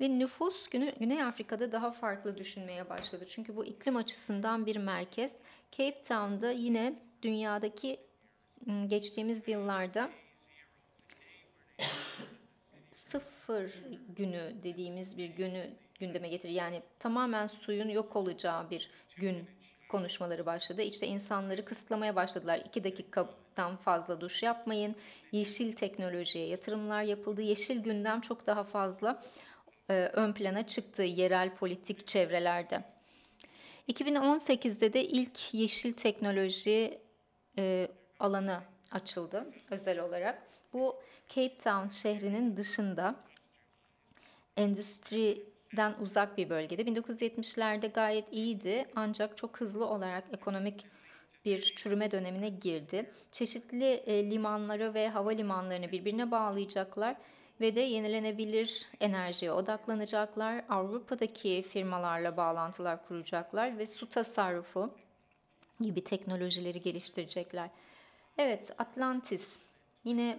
Ve nüfus Güney Afrika'da daha farklı düşünmeye başladı. Çünkü bu iklim açısından bir merkez. Cape Town'da yine dünyadaki geçtiğimiz yıllarda sıfır günü dediğimiz bir günü gündeme getir. Yani tamamen suyun yok olacağı bir gün konuşmaları başladı. İşte insanları kısıtlamaya başladılar. İki dakikadan fazla duş yapmayın. Yeşil teknolojiye yatırımlar yapıldı. Yeşil gündem çok daha fazla e, ön plana çıktı yerel politik çevrelerde. 2018'de de ilk yeşil teknoloji e, alanı açıldı özel olarak. Bu Cape Town şehrinin dışında endüstriden uzak bir bölgede. 1970'lerde gayet iyiydi ancak çok hızlı olarak ekonomik bir çürüme dönemine girdi. Çeşitli e, limanları ve havalimanlarını birbirine bağlayacaklar ve de yenilenebilir enerjiye odaklanacaklar. Avrupa'daki firmalarla bağlantılar kuracaklar ve su tasarrufu gibi teknolojileri geliştirecekler. Evet, Atlantis yine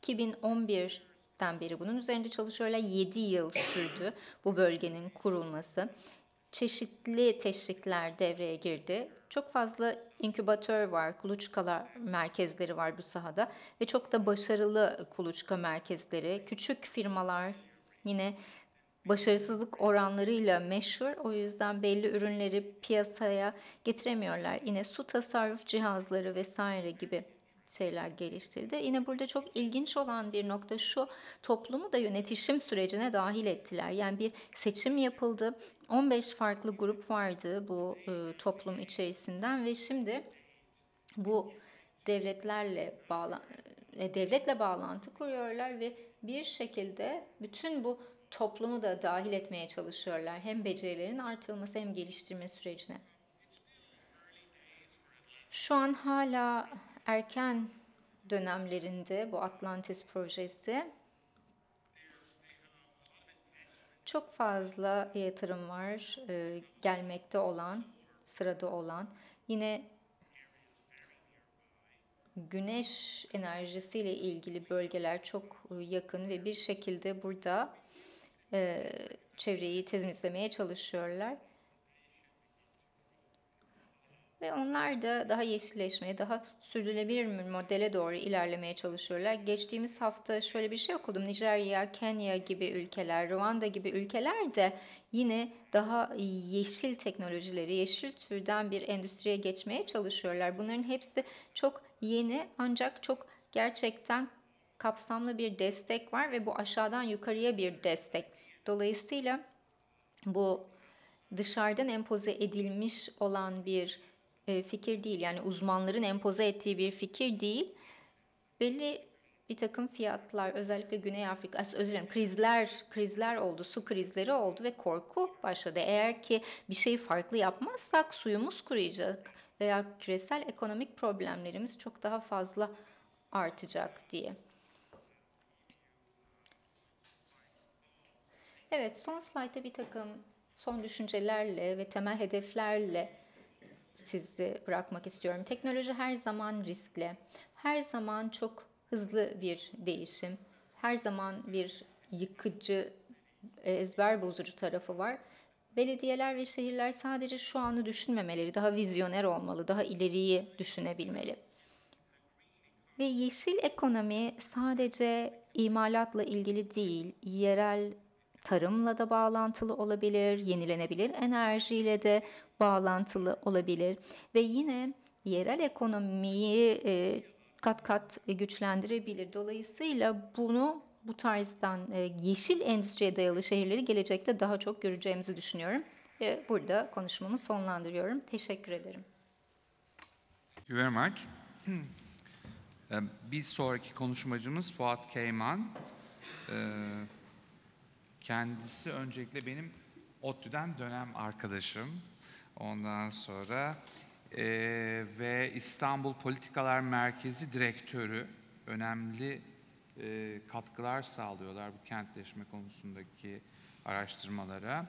2011'den beri bunun üzerinde çalışıyorlar. 7 yıl sürdü bu bölgenin kurulması. Çeşitli teşvikler devreye girdi. Çok fazla inkübatör var, kuluçkalar merkezleri var bu sahada ve çok da başarılı kuluçka merkezleri. Küçük firmalar yine başarısızlık oranlarıyla meşhur. O yüzden belli ürünleri piyasaya getiremiyorlar. Yine su tasarruf cihazları vesaire gibi şeyler geliştirildi. Yine burada çok ilginç olan bir nokta şu, toplumu da yönetişim sürecine dahil ettiler. Yani bir seçim yapıldı, 15 farklı grup vardı bu e, toplum içerisinden ve şimdi bu devletlerle bağlan e, devletle bağlantı kuruyorlar ve bir şekilde bütün bu toplumu da dahil etmeye çalışıyorlar. Hem becerilerin artırılması hem geliştirme sürecine. Şu an hala erken dönemlerinde bu Atlantis projesi çok fazla yatırım var e, gelmekte olan, sırada olan. Yine güneş enerjisiyle ilgili bölgeler çok e, yakın ve bir şekilde burada e, çevreyi temizlemeye çalışıyorlar. Ve onlar da daha yeşilleşmeye, daha sürdürülebilir bir modele doğru ilerlemeye çalışıyorlar. Geçtiğimiz hafta şöyle bir şey okudum. Nijerya, Kenya gibi ülkeler, Rwanda gibi ülkeler de yine daha yeşil teknolojileri, yeşil türden bir endüstriye geçmeye çalışıyorlar. Bunların hepsi çok yeni ancak çok gerçekten kapsamlı bir destek var ve bu aşağıdan yukarıya bir destek. Dolayısıyla bu dışarıdan empoze edilmiş olan bir e, fikir değil. Yani uzmanların empoze ettiği bir fikir değil. Belli bir takım fiyatlar özellikle Güney Afrika, özür dilerim krizler, krizler oldu, su krizleri oldu ve korku başladı. Eğer ki bir şeyi farklı yapmazsak suyumuz kuruyacak veya küresel ekonomik problemlerimiz çok daha fazla artacak diye. Evet, son slaytta bir takım son düşüncelerle ve temel hedeflerle sizi bırakmak istiyorum. Teknoloji her zaman riskli. Her zaman çok hızlı bir değişim. Her zaman bir yıkıcı, e, ezber bozucu tarafı var. Belediyeler ve şehirler sadece şu anı düşünmemeleri, daha vizyoner olmalı, daha ileriyi düşünebilmeli. Ve yeşil ekonomi sadece imalatla ilgili değil, yerel tarımla da bağlantılı olabilir, yenilenebilir enerjiyle de bağlantılı olabilir ve yine yerel ekonomiyi e, kat kat güçlendirebilir. Dolayısıyla bunu bu tarzdan e, yeşil endüstriye dayalı şehirleri gelecekte daha çok göreceğimizi düşünüyorum. Ve burada konuşmamı sonlandırıyorum. Teşekkür ederim. Thank you very much. Bir sonraki konuşmacımız Fuat Keyman. Kendisi öncelikle benim ODTÜ'den dönem arkadaşım. Ondan sonra e, ve İstanbul Politikalar Merkezi Direktörü önemli e, katkılar sağlıyorlar bu kentleşme konusundaki araştırmalara.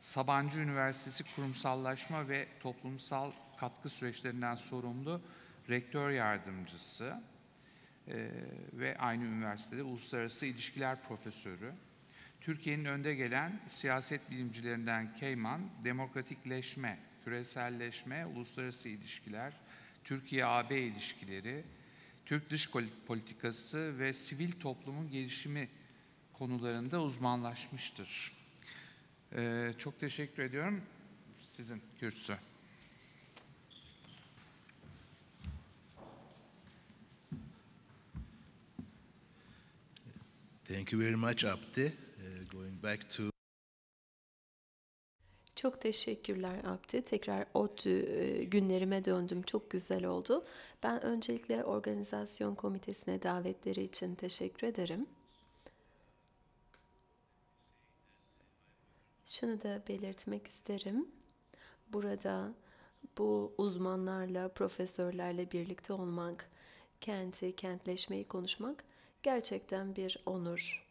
Sabancı Üniversitesi Kurumsallaşma ve Toplumsal Katkı Süreçlerinden sorumlu rektör yardımcısı e, ve aynı üniversitede uluslararası ilişkiler profesörü. Türkiye'nin önde gelen siyaset bilimcilerinden Keyman, demokratikleşme, küreselleşme, uluslararası ilişkiler, Türkiye-AB ilişkileri, Türk dış politikası ve sivil toplumun gelişimi konularında uzmanlaşmıştır. Ee, çok teşekkür ediyorum. Sizin kürsü. Thank you very much, Abdi. Back to Çok teşekkürler Abdi. Tekrar ODTÜ e, günlerime döndüm. Çok güzel oldu. Ben öncelikle organizasyon komitesine davetleri için teşekkür ederim. Şunu da belirtmek isterim. Burada bu uzmanlarla, profesörlerle birlikte olmak, kenti, kentleşmeyi konuşmak gerçekten bir onur.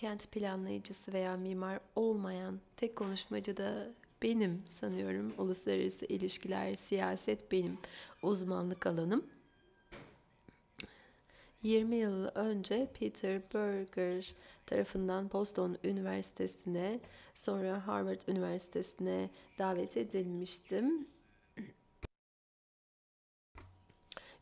Kent planlayıcısı veya mimar olmayan tek konuşmacı da benim sanıyorum. Uluslararası ilişkiler, siyaset benim uzmanlık alanım. 20 yıl önce Peter Berger tarafından Boston Üniversitesi'ne, sonra Harvard Üniversitesi'ne davet edilmiştim.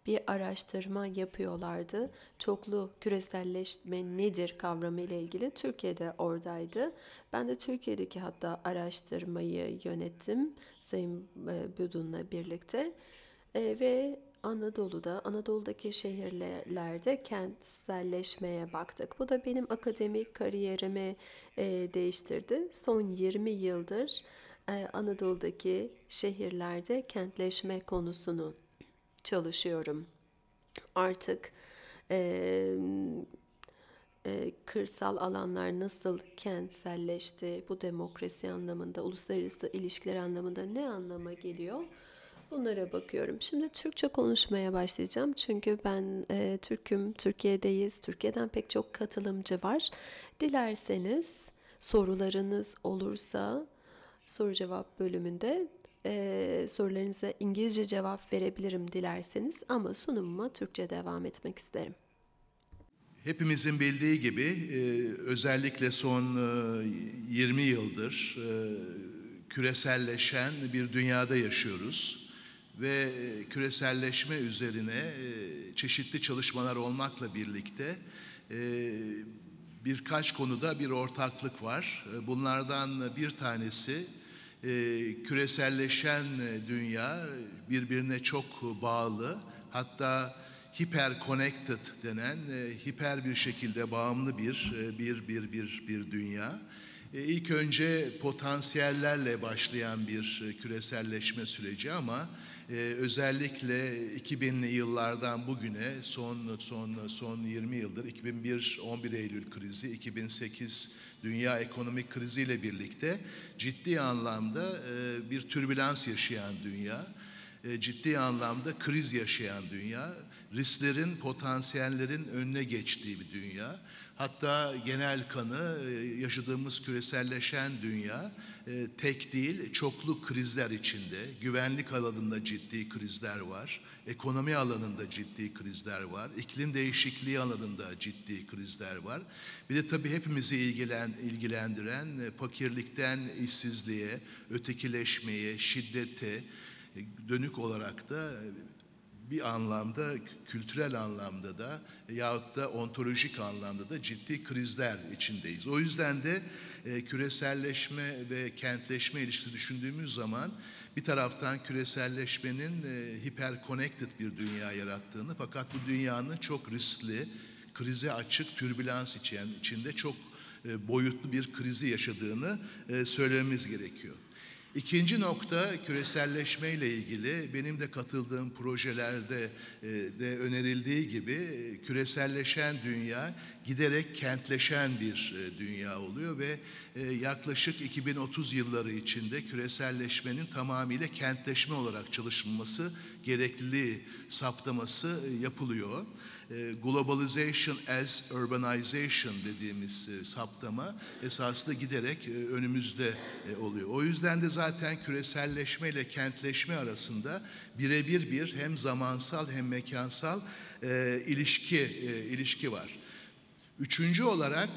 Bir araştırma yapıyorlardı. Çoklu küreselleşme nedir kavramı ile ilgili Türkiye'de oradaydı. Ben de Türkiye'deki hatta araştırmayı yönettim Sayın Budun'la birlikte. E, ve Anadolu'da, Anadolu'daki şehirlerde kentselleşmeye baktık. Bu da benim akademik kariyerimi e, değiştirdi. Son 20 yıldır e, Anadolu'daki şehirlerde kentleşme konusunu çalışıyorum. Artık e, e, kırsal alanlar nasıl kentselleşti, bu demokrasi anlamında, uluslararası ilişkiler anlamında ne anlama geliyor? Bunlara bakıyorum. Şimdi Türkçe konuşmaya başlayacağım. Çünkü ben e, Türk'üm, Türkiye'deyiz. Türkiye'den pek çok katılımcı var. Dilerseniz sorularınız olursa soru cevap bölümünde e, sorularınıza İngilizce cevap verebilirim dilerseniz. Ama sunumuma Türkçe devam etmek isterim. Hepimizin bildiği gibi e, özellikle son e, 20 yıldır e, küreselleşen bir dünyada yaşıyoruz ve küreselleşme üzerine çeşitli çalışmalar olmakla birlikte birkaç konuda bir ortaklık var. Bunlardan bir tanesi küreselleşen dünya birbirine çok bağlı hatta hiper connected denen hiper bir şekilde bağımlı bir bir bir bir bir dünya. İlk önce potansiyellerle başlayan bir küreselleşme süreci ama ee, özellikle 2000'li yıllardan bugüne son son son 20 yıldır 2001 11 Eylül krizi, 2008 dünya ekonomik kriziyle birlikte ciddi anlamda e, bir türbülans yaşayan dünya, e, ciddi anlamda kriz yaşayan dünya, risklerin, potansiyellerin önüne geçtiği bir dünya. Hatta genel kanı e, yaşadığımız küreselleşen dünya tek değil çoklu krizler içinde. Güvenlik alanında ciddi krizler var. Ekonomi alanında ciddi krizler var. iklim değişikliği alanında ciddi krizler var. Bir de tabii hepimizi ilgilen, ilgilendiren e, fakirlikten işsizliğe, ötekileşmeye, şiddete dönük olarak da bir anlamda, kültürel anlamda da yahut da ontolojik anlamda da ciddi krizler içindeyiz. O yüzden de e, küreselleşme ve kentleşme ilişkisi düşündüğümüz zaman bir taraftan küreselleşmenin e, hiper connected bir dünya yarattığını fakat bu dünyanın çok riskli, krize açık, türbülans içinde çok e, boyutlu bir krizi yaşadığını e, söylememiz gerekiyor. İkinci nokta küreselleşme ile ilgili benim de katıldığım projelerde e, de önerildiği gibi e, küreselleşen dünya giderek kentleşen bir e, dünya oluyor ve yaklaşık 2030 yılları içinde küreselleşmenin tamamıyla kentleşme olarak çalışılması gerekli saptaması yapılıyor. E, globalization as urbanization dediğimiz e, saptama esasında giderek e, önümüzde oluyor. O yüzden de zaten küreselleşme ile kentleşme arasında birebir bir hem zamansal hem mekansal ilişki ilişki var. Üçüncü olarak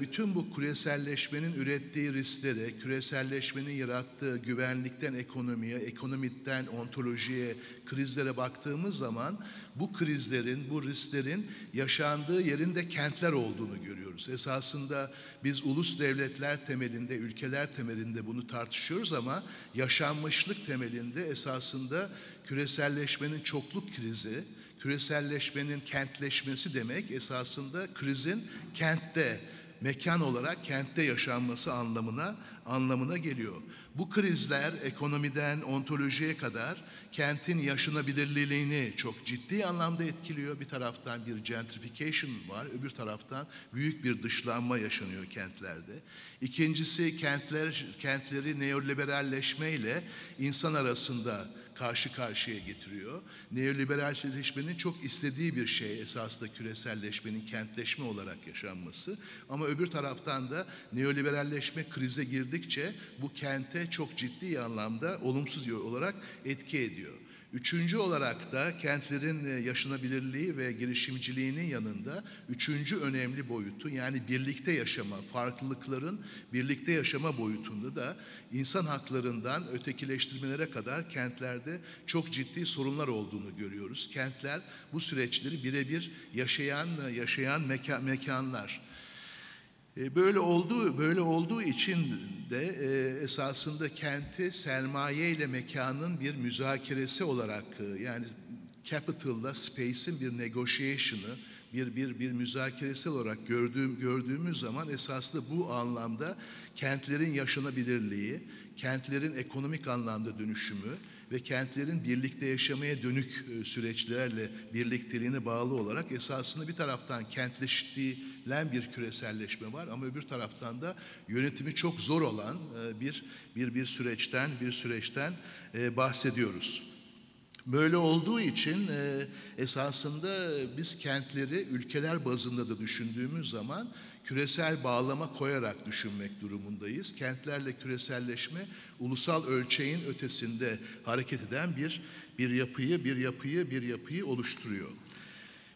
bütün bu küreselleşmenin ürettiği riskleri, küreselleşmenin yarattığı güvenlikten ekonomiye, ekonomiden ontolojiye, krizlere baktığımız zaman bu krizlerin, bu risklerin yaşandığı yerinde kentler olduğunu görüyoruz. Esasında biz ulus devletler temelinde, ülkeler temelinde bunu tartışıyoruz ama yaşanmışlık temelinde esasında küreselleşmenin çokluk krizi, küreselleşmenin kentleşmesi demek esasında krizin kentte, mekan olarak kentte yaşanması anlamına anlamına geliyor. Bu krizler ekonomiden ontolojiye kadar kentin yaşanabilirliğini çok ciddi anlamda etkiliyor. Bir taraftan bir gentrification var, öbür taraftan büyük bir dışlanma yaşanıyor kentlerde. İkincisi kentler kentleri neoliberalleşmeyle insan arasında karşı karşıya getiriyor. Neoliberalleşmenin çok istediği bir şey esasında küreselleşmenin kentleşme olarak yaşanması. Ama öbür taraftan da neoliberalleşme krize girdikçe bu kente çok ciddi anlamda olumsuz olarak etki ediyor. Üçüncü olarak da kentlerin e, yaşanabilirliği ve girişimciliğinin yanında üçüncü önemli boyutu yani birlikte yaşama, farklılıkların birlikte yaşama boyutunda da insan haklarından ötekileştirmelere kadar kentlerde çok ciddi sorunlar olduğunu görüyoruz. Kentler bu süreçleri birebir yaşayan yaşayan mekan, mekanlar. E, böyle olduğu böyle olduğu için de e, esasında kenti sermaye ile mekanın bir müzakeresi olarak e, yani capital'la space'in bir negotiation'ı bir bir bir müzakeresi olarak gördüğüm gördüğümüz zaman esaslı bu anlamda kentlerin yaşanabilirliği, kentlerin ekonomik anlamda dönüşümü ve kentlerin birlikte yaşamaya dönük süreçlerle birlikteliğine bağlı olarak esasında bir taraftan kentleştirilen bir küreselleşme var ama öbür taraftan da yönetimi çok zor olan e, bir bir bir süreçten bir süreçten e, bahsediyoruz. Böyle olduğu için esasında biz kentleri ülkeler bazında da düşündüğümüz zaman küresel bağlama koyarak düşünmek durumundayız. Kentlerle küreselleşme ulusal ölçeğin ötesinde hareket eden bir bir yapıyı, bir yapıyı, bir yapıyı oluşturuyor.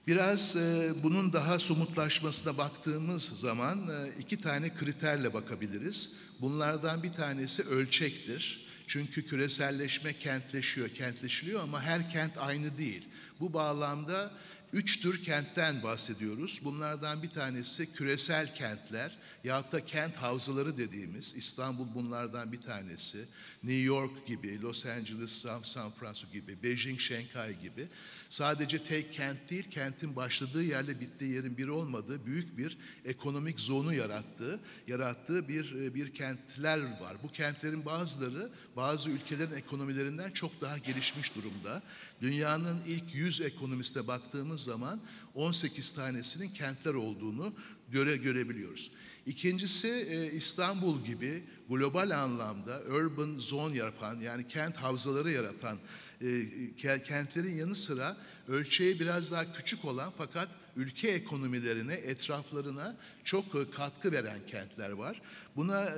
Biraz e, bunun daha somutlaşmasına baktığımız zaman e, iki tane kriterle bakabiliriz. Bunlardan bir tanesi ölçektir. Çünkü küreselleşme kentleşiyor, kentleşiliyor ama her kent aynı değil. Bu bağlamda üç tür kentten bahsediyoruz. Bunlardan bir tanesi küresel kentler yahut da kent havzaları dediğimiz İstanbul bunlardan bir tanesi. New York gibi, Los Angeles, San, Francisco gibi, Beijing, Şanghay gibi sadece tek kent değil, kentin başladığı yerle bittiği yerin bir olmadığı büyük bir ekonomik zonu yarattığı, yarattığı bir bir kentler var. Bu kentlerin bazıları bazı ülkelerin ekonomilerinden çok daha gelişmiş durumda. Dünyanın ilk 100 ekonomisine baktığımız zaman 18 tanesinin kentler olduğunu göre görebiliyoruz. İkincisi e, İstanbul gibi global anlamda urban zone yapan yani kent havzaları yaratan e, kentlerin yanı sıra ölçeği biraz daha küçük olan fakat ülke ekonomilerine, etraflarına çok e, katkı veren kentler var. Buna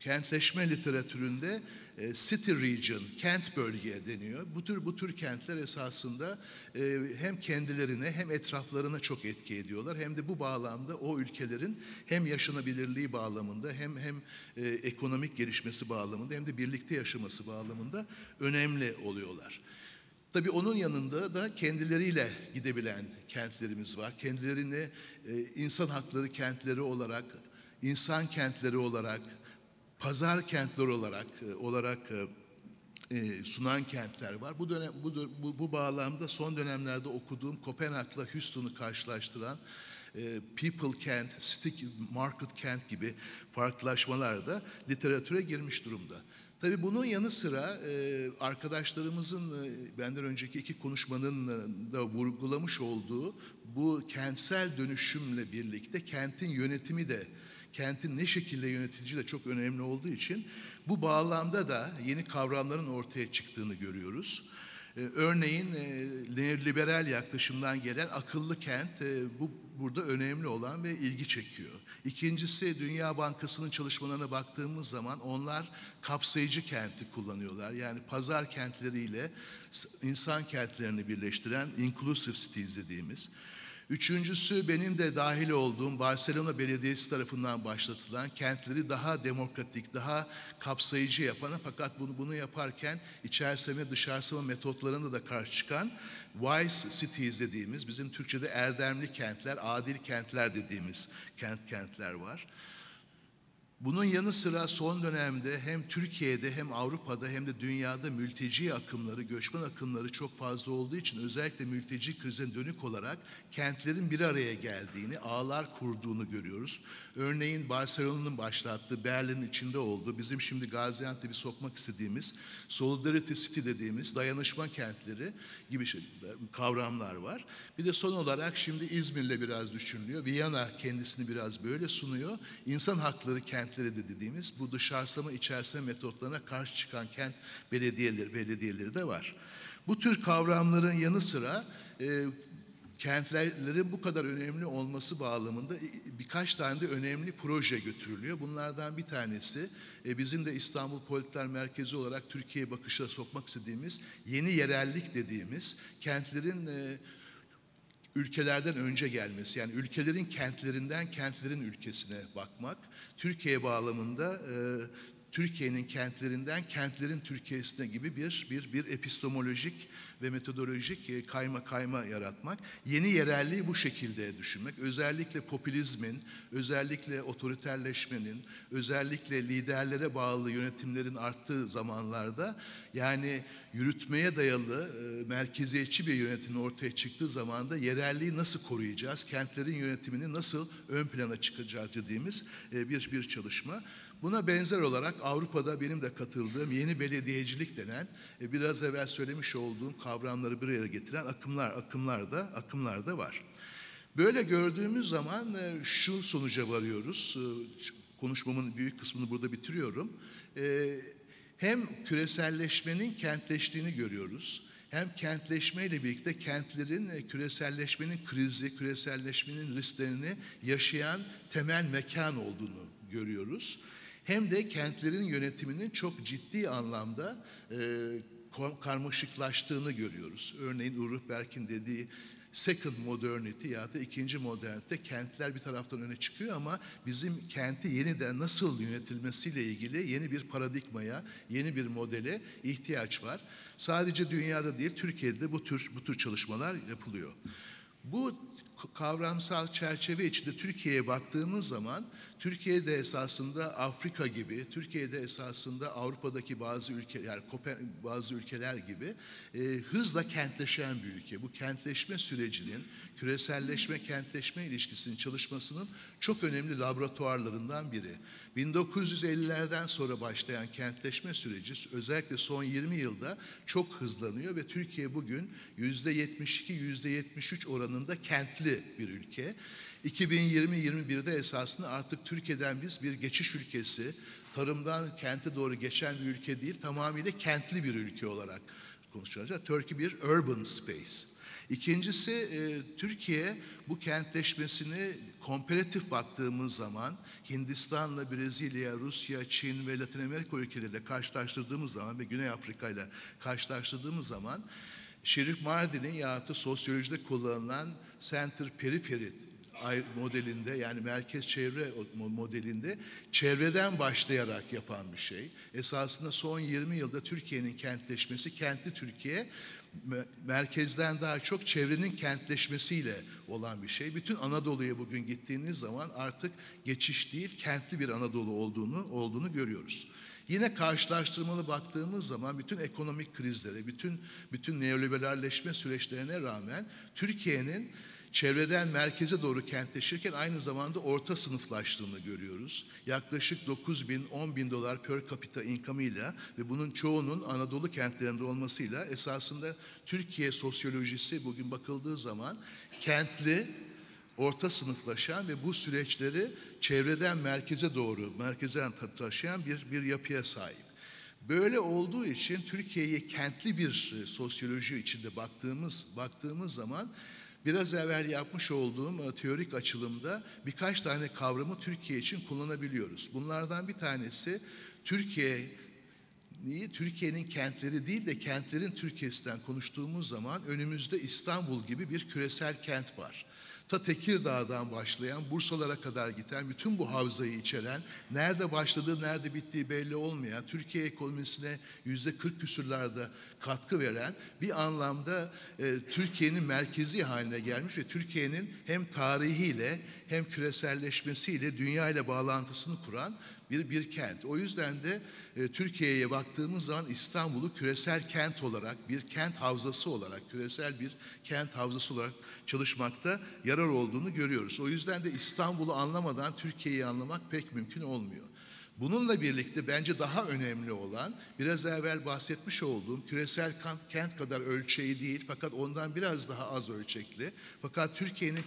kentleşme literatüründe e, city region, kent bölge deniyor. Bu tür bu tür kentler esasında e, hem kendilerine hem etraflarına çok etki ediyorlar. Hem de bu bağlamda o ülkelerin hem yaşanabilirliği bağlamında hem hem e, ekonomik gelişmesi bağlamında hem de birlikte yaşaması bağlamında önemli oluyorlar. Tabii onun yanında da kendileriyle gidebilen kentlerimiz var. Kendilerini insan hakları kentleri olarak, insan kentleri olarak, pazar kentler olarak e, olarak e, e, sunan kentler var. Bu dönem bu, bu, bu bağlamda son dönemlerde okuduğum Kopenhag'la Houston'u karşılaştıran People Kent, City Market Kent gibi farklılaşmalar da literatüre girmiş durumda. Tabii bunun yanı sıra arkadaşlarımızın benden önceki iki konuşmanın da vurgulamış olduğu bu kentsel dönüşümle birlikte kentin yönetimi de kentin ne şekilde yönetileceği de çok önemli olduğu için bu bağlamda da yeni kavramların ortaya çıktığını görüyoruz. E, örneğin e, neoliberal yaklaşımdan gelen akıllı kent e, bu burada önemli olan ve ilgi çekiyor. İkincisi Dünya Bankası'nın çalışmalarına baktığımız zaman onlar kapsayıcı kenti kullanıyorlar. Yani pazar kentleriyle insan kentlerini birleştiren inclusive cities dediğimiz. Üçüncüsü benim de dahil olduğum Barcelona Belediyesi tarafından başlatılan kentleri daha demokratik, daha kapsayıcı yapan fakat bunu, bunu yaparken içerisine dışarısına metotlarında da karşı çıkan wise cities dediğimiz bizim Türkçe'de erdemli kentler, adil kentler dediğimiz kent kentler var. Bunun yanı sıra son dönemde hem Türkiye'de hem Avrupa'da hem de dünyada mülteci akımları, göçmen akımları çok fazla olduğu için özellikle mülteci krize dönük olarak kentlerin bir araya geldiğini, ağlar kurduğunu görüyoruz. Örneğin Barcelona'nın başlattığı, Berlin'in içinde olduğu, bizim şimdi Gaziantep'i sokmak istediğimiz Solidarity City dediğimiz dayanışma kentleri gibi şey, kavramlar var. Bir de son olarak şimdi İzmir'le biraz düşünülüyor. Viyana kendisini biraz böyle sunuyor. İnsan hakları kentleri de dediğimiz bu dışarısama içerisine metotlarına karşı çıkan kent belediyeleri, belediyeleri de var. Bu tür kavramların yanı sıra e, kentlerin bu kadar önemli olması bağlamında birkaç tane de önemli proje götürülüyor. Bunlardan bir tanesi e, bizim de İstanbul Politler Merkezi olarak Türkiye'ye bakışa sokmak istediğimiz yeni yerellik dediğimiz kentlerin e, ülkelerden önce gelmesi yani ülkelerin kentlerinden kentlerin ülkesine bakmak Türkiye bağlamında e, Türkiye'nin kentlerinden kentlerin Türkiye'sine gibi bir bir bir epistemolojik ve metodolojik e, kayma kayma yaratmak. Yeni yerelliği bu şekilde düşünmek. Özellikle popülizmin, özellikle otoriterleşmenin, özellikle liderlere bağlı yönetimlerin arttığı zamanlarda yani yürütmeye dayalı e, merkeziyetçi bir yönetim ortaya çıktığı zaman da yerelliği nasıl koruyacağız, kentlerin yönetimini nasıl ön plana çıkacağız dediğimiz e, bir bir çalışma. Buna benzer olarak Avrupa'da benim de katıldığım yeni belediyecilik denen e, biraz evvel söylemiş olduğum kavramları bir araya getiren akımlar akımlar da akımlar da var. Böyle gördüğümüz zaman e, şu sonuca varıyoruz. E, konuşmamın büyük kısmını burada bitiriyorum. Hem küreselleşmenin kentleştiğini görüyoruz. Hem kentleşmeyle birlikte kentlerin küreselleşmenin krizi, küreselleşmenin risklerini yaşayan temel mekan olduğunu görüyoruz hem de kentlerin yönetiminin çok ciddi anlamda e, karmaşıklaştığını görüyoruz. Örneğin Ulrich Berk'in dediği second modernity ya da ikinci modernite kentler bir taraftan öne çıkıyor ama bizim kenti yeniden nasıl yönetilmesiyle ilgili yeni bir paradigmaya, yeni bir modele ihtiyaç var. Sadece dünyada değil Türkiye'de bu tür bu tür çalışmalar yapılıyor. Bu kavramsal çerçeve içinde Türkiye'ye baktığımız zaman Türkiye'de esasında Afrika gibi, Türkiye'de esasında Avrupa'daki bazı ülkeler, bazı ülkeler gibi e, hızla kentleşen bir ülke. Bu kentleşme sürecinin, küreselleşme, kentleşme ilişkisinin çalışmasının çok önemli laboratuvarlarından biri. 1950'lerden sonra başlayan kentleşme süreci özellikle son 20 yılda çok hızlanıyor ve Türkiye bugün %72, %73 oranında kentli bir ülke. 2020-21'de esasında artık Türkiye'den biz bir geçiş ülkesi, tarımdan kente doğru geçen bir ülke değil, tamamıyla kentli bir ülke olarak konuşacağız. Türkiye bir urban space. İkincisi e, Türkiye bu kentleşmesini komparatif baktığımız zaman Hindistan'la Brezilya, Rusya, Çin ve Latin Amerika ülkeleriyle karşılaştırdığımız zaman ve Güney Afrika ile karşılaştırdığımız zaman Şerif Mardin'in ya da sosyolojide kullanılan center periphery modelinde yani merkez çevre modelinde çevreden başlayarak yapan bir şey. Esasında son 20 yılda Türkiye'nin kentleşmesi, kentli Türkiye merkezden daha çok çevrenin kentleşmesiyle olan bir şey. Bütün Anadolu'ya bugün gittiğiniz zaman artık geçiş değil, kentli bir Anadolu olduğunu olduğunu görüyoruz. Yine karşılaştırmalı baktığımız zaman bütün ekonomik krizlere, bütün bütün neoliberalleşme süreçlerine rağmen Türkiye'nin çevreden merkeze doğru kentleşirken aynı zamanda orta sınıflaştığını görüyoruz. Yaklaşık 9 bin, 10 bin dolar per capita income ile ve bunun çoğunun Anadolu kentlerinde olmasıyla esasında Türkiye sosyolojisi bugün bakıldığı zaman kentli, orta sınıflaşan ve bu süreçleri çevreden merkeze doğru, merkezden taşıyan bir, bir yapıya sahip. Böyle olduğu için Türkiye'ye kentli bir e, sosyoloji içinde baktığımız baktığımız zaman biraz evvel yapmış olduğum e, teorik açılımda birkaç tane kavramı Türkiye için kullanabiliyoruz. Bunlardan bir tanesi Türkiye Niye? Türkiye'nin kentleri değil de kentlerin Türkiye'sinden konuştuğumuz zaman önümüzde İstanbul gibi bir küresel kent var ta Tekirdağ'dan başlayan Bursalara kadar giden bütün bu havzayı içeren, nerede başladığı, nerede bittiği belli olmayan, Türkiye ekonomisine yüzde 40 küsürlerde katkı veren bir anlamda e, Türkiye'nin merkezi haline gelmiş ve Türkiye'nin hem tarihiyle hem küreselleşmesiyle dünya ile bağlantısını kuran bir bir kent. O yüzden de e, Türkiye'ye baktığımız zaman İstanbul'u küresel kent olarak, bir kent havzası olarak, küresel bir kent havzası olarak çalışmakta yarar olduğunu görüyoruz. O yüzden de İstanbul'u anlamadan Türkiye'yi anlamak pek mümkün olmuyor. Bununla birlikte bence daha önemli olan biraz evvel bahsetmiş olduğum küresel kent kadar ölçeği değil fakat ondan biraz daha az ölçekli fakat Türkiye'nin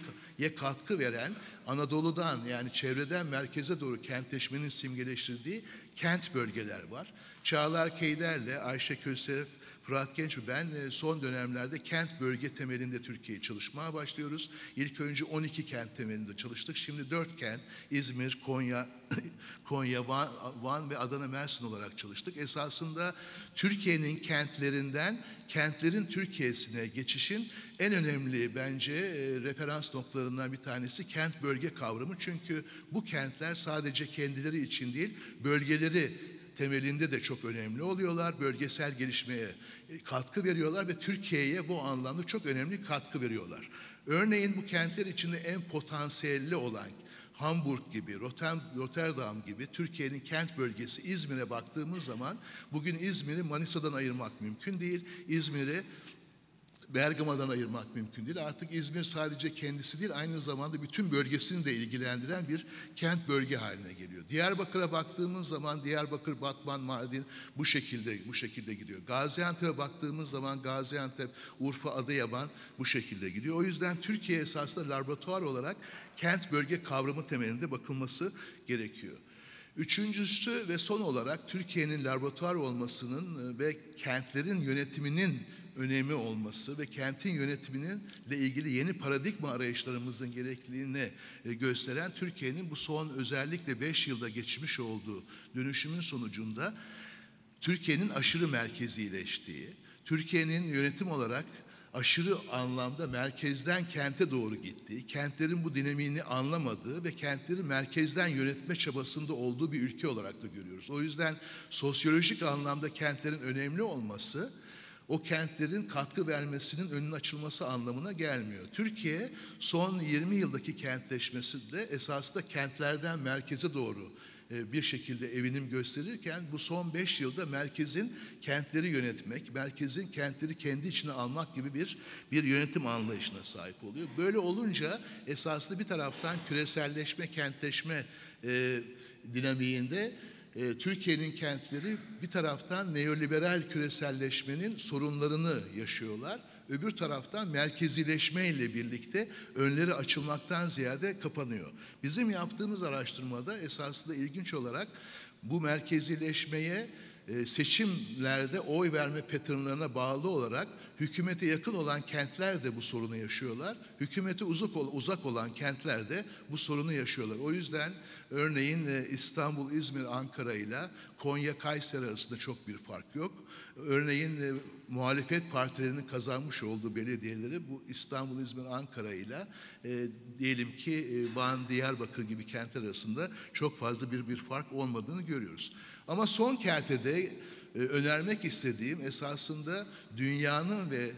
katkı veren Anadolu'dan yani çevreden merkeze doğru kentleşmenin simgeleştirdiği kent bölgeler var. Çağlar Keyder'le Ayşe Kösef, Fırat Genç ve ben e, son dönemlerde kent bölge temelinde Türkiye'yi çalışmaya başlıyoruz. İlk önce 12 kent temelinde çalıştık. Şimdi 4 kent İzmir, Konya, Konya, Van, Van ve Adana Mersin olarak çalıştık. Esasında Türkiye'nin kentlerinden kentlerin Türkiye'sine geçişin en önemli bence e, referans noktalarından bir tanesi kent bölge kavramı. Çünkü bu kentler sadece kendileri için değil, bölgeleri temelinde de çok önemli oluyorlar. Bölgesel gelişmeye e, katkı veriyorlar ve Türkiye'ye bu anlamda çok önemli katkı veriyorlar. Örneğin bu kentler içinde en potansiyelli olan Hamburg gibi, Rotterdam gibi Türkiye'nin kent bölgesi İzmir'e baktığımız zaman bugün İzmir'i Manisa'dan ayırmak mümkün değil. İzmir'i Bergama'dan ayırmak mümkün değil. Artık İzmir sadece kendisi değil aynı zamanda bütün bölgesini de ilgilendiren bir kent bölge haline geliyor. Diyarbakır'a baktığımız zaman Diyarbakır, Batman, Mardin bu şekilde bu şekilde gidiyor. Gaziantep'e baktığımız zaman Gaziantep, Urfa, Adıyaman bu şekilde gidiyor. O yüzden Türkiye esasında laboratuvar olarak kent bölge kavramı temelinde bakılması gerekiyor. Üçüncüsü ve son olarak Türkiye'nin laboratuvar olmasının ve kentlerin yönetiminin önemi olması ve kentin yönetiminin ile ilgili yeni paradigma arayışlarımızın gerekliliğini e, gösteren Türkiye'nin bu son özellikle 5 yılda geçmiş olduğu dönüşümün sonucunda Türkiye'nin aşırı merkezileştiği, Türkiye'nin yönetim olarak aşırı anlamda merkezden kente doğru gittiği, kentlerin bu dinamiğini anlamadığı ve kentleri merkezden yönetme çabasında olduğu bir ülke olarak da görüyoruz. O yüzden sosyolojik anlamda kentlerin önemli olması o kentlerin katkı vermesinin önünün açılması anlamına gelmiyor. Türkiye son 20 yıldaki kentleşmesi de esasında kentlerden merkeze doğru e, bir şekilde evinim gösterirken bu son beş yılda merkezin kentleri yönetmek, merkezin kentleri kendi içine almak gibi bir bir yönetim anlayışına sahip oluyor. Böyle olunca esaslı bir taraftan küreselleşme, kentleşme e, dinamiğinde e, Türkiye'nin kentleri bir taraftan neoliberal küreselleşmenin sorunlarını yaşıyorlar. Öbür taraftan merkezileşme ile birlikte önleri açılmaktan ziyade kapanıyor. Bizim yaptığımız araştırmada esasında ilginç olarak bu merkezileşmeye e, seçimlerde oy verme patternlarına bağlı olarak hükümete yakın olan kentler de bu sorunu yaşıyorlar. Hükümete uzak, uzak olan kentler de bu sorunu yaşıyorlar. O yüzden örneğin e, İstanbul, İzmir, Ankara ile Konya, Kayseri arasında çok bir fark yok. Örneğin e, muhalefet partilerinin kazanmış olduğu belediyeleri bu İstanbul, İzmir, Ankara ile e, diyelim ki Van, Diyarbakır gibi kentler arasında çok fazla bir bir fark olmadığını görüyoruz. Ama son kertede e, önermek istediğim esasında dünyanın ve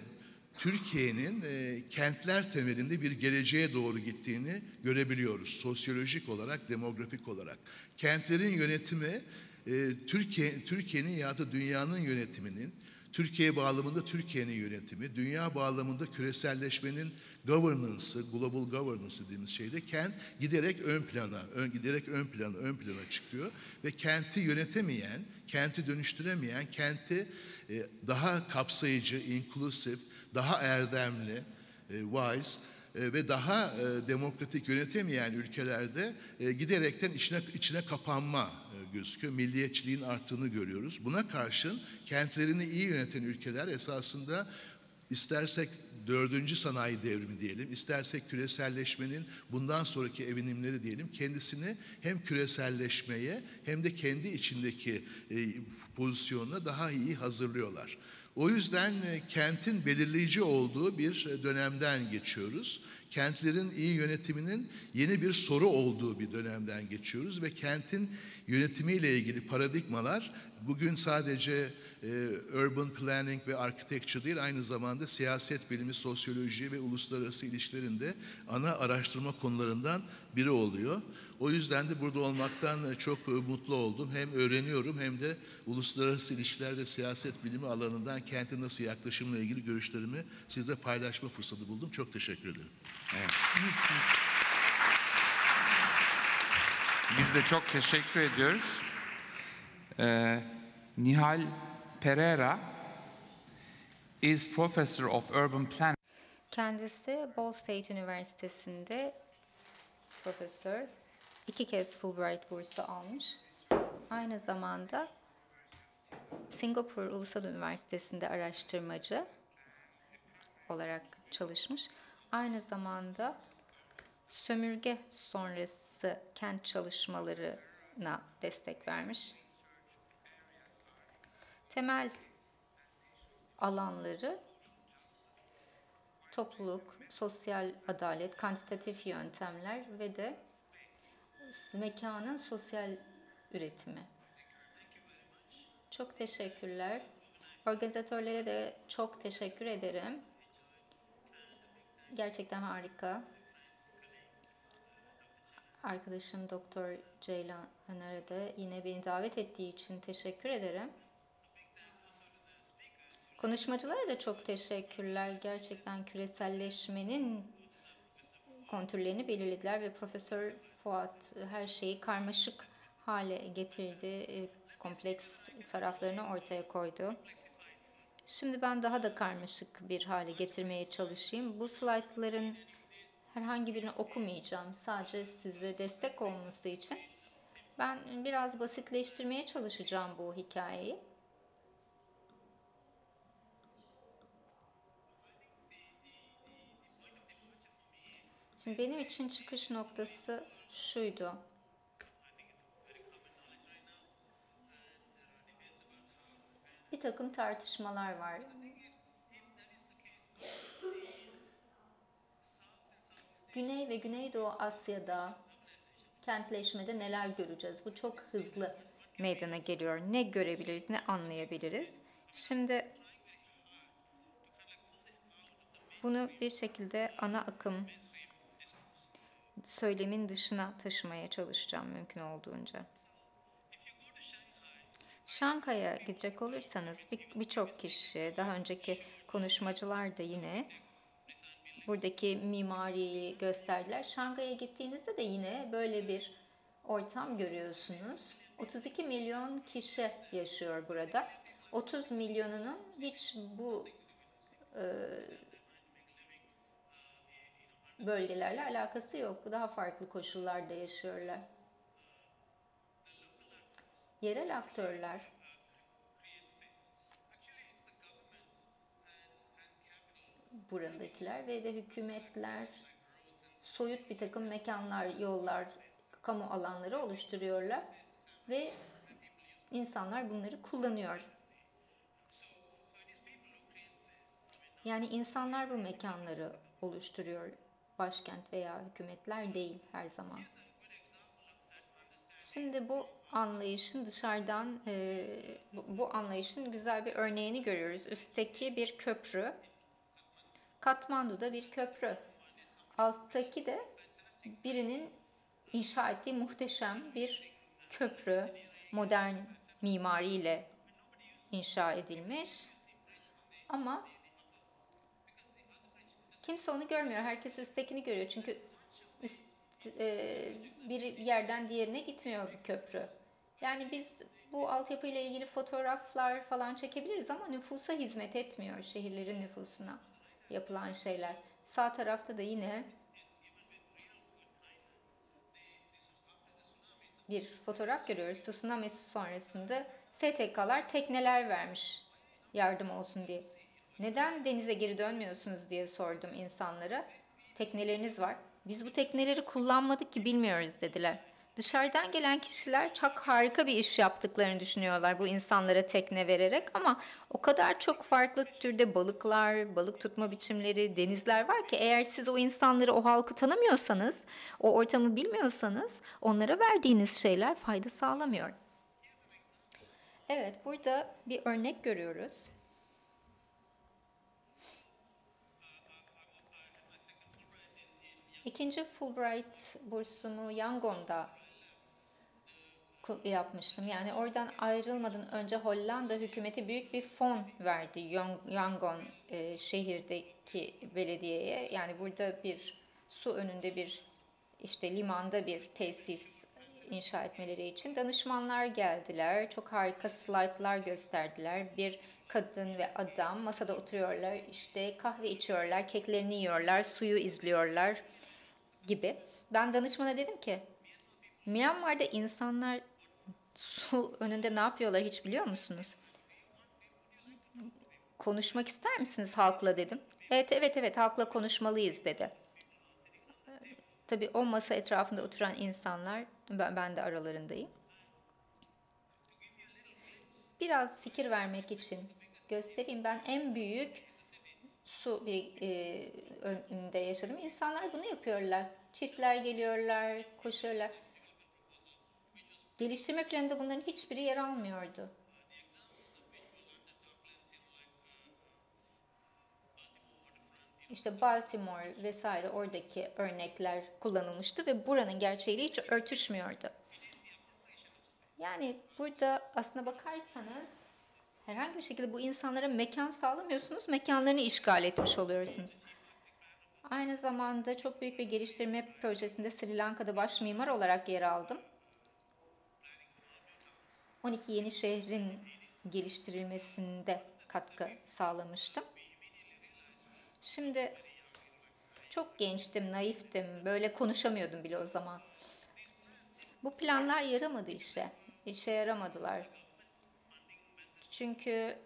Türkiye'nin e, kentler temelinde bir geleceğe doğru gittiğini görebiliyoruz. Sosyolojik olarak, demografik olarak. Kentlerin yönetimi e, Türkiye Türkiye'nin ya da dünyanın yönetiminin Türkiye bağlamında Türkiye'nin yönetimi, dünya bağlamında küreselleşmenin governance'ı, global governance dediğimiz şeyde kent giderek ön plana, ön, giderek ön plana, ön plana çıkıyor ve kenti yönetemeyen, kenti dönüştüremeyen, kenti e, daha kapsayıcı, inclusive, daha erdemli, e, wise e, ve daha e, demokratik yönetemeyen ülkelerde e, giderekten içine içine kapanma e, gözüküyor. Milliyetçiliğin arttığını görüyoruz. Buna karşın kentlerini iyi yöneten ülkeler esasında istersek dördüncü sanayi devrimi diyelim, istersek küreselleşmenin bundan sonraki evinimleri diyelim, kendisini hem küreselleşmeye hem de kendi içindeki e, pozisyonuna daha iyi hazırlıyorlar. O yüzden e, kentin belirleyici olduğu bir e, dönemden geçiyoruz. Kentlerin iyi yönetiminin yeni bir soru olduğu bir dönemden geçiyoruz ve kentin yönetimiyle ilgili paradigmalar bugün sadece e, urban planning ve architecture değil aynı zamanda siyaset bilimi, sosyoloji ve uluslararası ilişkilerin de ana araştırma konularından biri oluyor. O yüzden de burada olmaktan çok mutlu oldum. Hem öğreniyorum hem de uluslararası ilişkilerde siyaset bilimi alanından kente nasıl yaklaşımla ilgili görüşlerimi sizle paylaşma fırsatı buldum. Çok teşekkür ederim. Evet. Biz de çok teşekkür ediyoruz. Ee, Nihal Pereira is professor of urban planning Kendisi Ball State Üniversitesi'nde profesör. iki kez Fulbright bursu almış. Aynı zamanda Singapur Ulusal Üniversitesi'nde araştırmacı olarak çalışmış. Aynı zamanda sömürge sonrası kent çalışmalarına destek vermiş. Temel alanları topluluk, sosyal adalet, kantitatif yöntemler ve de mekanın sosyal üretimi. Çok teşekkürler. Organizatörlere de çok teşekkür ederim. Gerçekten harika. Arkadaşım Doktor Ceylan Öner'e de yine beni davet ettiği için teşekkür ederim. Konuşmacılara da çok teşekkürler. Gerçekten küreselleşmenin kontürlerini belirlediler ve Profesör Fuat her şeyi karmaşık hale getirdi. Kompleks taraflarını ortaya koydu. Şimdi ben daha da karmaşık bir hale getirmeye çalışayım. Bu slaytların herhangi birini okumayacağım. Sadece size destek olması için. Ben biraz basitleştirmeye çalışacağım bu hikayeyi. Şimdi benim için çıkış noktası şuydu. Takım tartışmalar var. Güney ve Güneydoğu Asya'da kentleşmede neler göreceğiz? Bu çok hızlı meydana geliyor. Ne görebiliriz, ne anlayabiliriz? Şimdi bunu bir şekilde ana akım söylemin dışına taşımaya çalışacağım mümkün olduğunca. Şankay'a gidecek olursanız bir- birçok kişi, daha önceki konuşmacılar da yine buradaki mimariyi gösterdiler. Şangay'a gittiğinizde de yine böyle bir ortam görüyorsunuz. 32 milyon kişi yaşıyor burada. 30 milyonunun hiç bu e, bölgelerle alakası yok. Daha farklı koşullarda yaşıyorlar. Yerel aktörler buradakiler ve de hükümetler soyut bir takım mekanlar, yollar, kamu alanları oluşturuyorlar ve insanlar bunları kullanıyor. Yani insanlar bu mekanları oluşturuyor. Başkent veya hükümetler değil her zaman. Şimdi bu anlayışın dışarıdan e, bu, bu anlayışın güzel bir örneğini görüyoruz. Üstteki bir köprü. Katmandu'da bir köprü. Alttaki de birinin inşa ettiği muhteşem bir köprü. Modern mimariyle inşa edilmiş. Ama Kimse onu görmüyor. Herkes üsttekini görüyor. Çünkü üst, e, bir yerden diğerine gitmiyor bir köprü. Yani biz bu altyapıyla ilgili fotoğraflar falan çekebiliriz ama nüfusa hizmet etmiyor şehirlerin nüfusuna yapılan şeyler. Sağ tarafta da yine bir fotoğraf görüyoruz. Tsunami sonrasında STK'lar tekneler vermiş yardım olsun diye. Neden denize geri dönmüyorsunuz diye sordum insanlara. Tekneleriniz var. Biz bu tekneleri kullanmadık ki bilmiyoruz dediler. Dışarıdan gelen kişiler çok harika bir iş yaptıklarını düşünüyorlar bu insanlara tekne vererek ama o kadar çok farklı türde balıklar, balık tutma biçimleri, denizler var ki eğer siz o insanları, o halkı tanımıyorsanız, o ortamı bilmiyorsanız onlara verdiğiniz şeyler fayda sağlamıyor. Evet, burada bir örnek görüyoruz. İkinci Fulbright bursumu Yangon'da yapmıştım. Yani oradan ayrılmadan önce Hollanda hükümeti büyük bir fon verdi Yangon e, şehirdeki belediyeye. Yani burada bir su önünde bir işte limanda bir tesis inşa etmeleri için danışmanlar geldiler. Çok harika slaytlar gösterdiler. Bir kadın ve adam masada oturuyorlar. işte kahve içiyorlar, keklerini yiyorlar, suyu izliyorlar gibi. Ben danışmana dedim ki Myanmar'da insanlar su önünde ne yapıyorlar hiç biliyor musunuz? Konuşmak ister misiniz halkla dedim. Evet evet evet halkla konuşmalıyız dedi. Tabii o masa etrafında oturan insanlar ben, de aralarındayım. Biraz fikir vermek için göstereyim. Ben en büyük su bir e, önünde yaşadım. İnsanlar bunu yapıyorlar. Çiftler geliyorlar, koşuyorlar. Geliştirme planında bunların hiçbiri yer almıyordu. İşte Baltimore vesaire oradaki örnekler kullanılmıştı ve buranın gerçeğiyle hiç örtüşmüyordu. Yani burada aslına bakarsanız herhangi bir şekilde bu insanlara mekan sağlamıyorsunuz, mekanlarını işgal etmiş oluyorsunuz. Aynı zamanda çok büyük bir geliştirme projesinde Sri Lanka'da baş mimar olarak yer aldım. 12 yeni şehrin geliştirilmesinde katkı sağlamıştım. Şimdi çok gençtim, naiftim, böyle konuşamıyordum bile o zaman. Bu planlar yaramadı işe, işe yaramadılar. Çünkü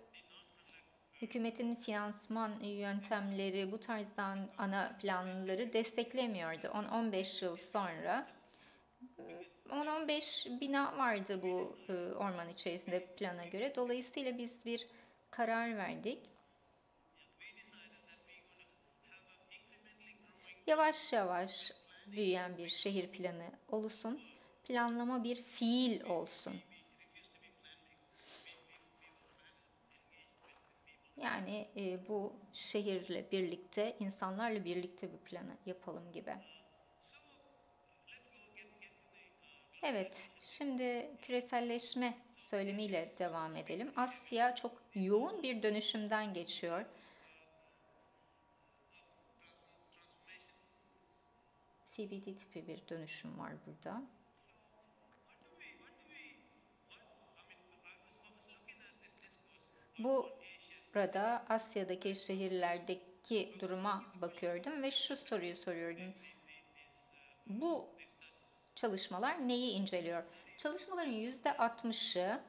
hükümetin finansman yöntemleri bu tarzdan ana planları desteklemiyordu. 10-15 yıl sonra 10-15 bina vardı bu e, orman içerisinde plana göre. Dolayısıyla biz bir karar verdik. Yavaş yavaş büyüyen bir şehir planı olsun. Planlama bir fiil olsun. Yani e, bu şehirle birlikte, insanlarla birlikte bir planı yapalım gibi. Evet, şimdi küreselleşme söylemiyle devam edelim. Asya çok yoğun bir dönüşümden geçiyor. CBD tipi bir dönüşüm var burada. Bu burada Asya'daki şehirlerdeki duruma bakıyordum ve şu soruyu soruyordum. Bu çalışmalar neyi inceliyor? Çalışmaların yüzde 60'ı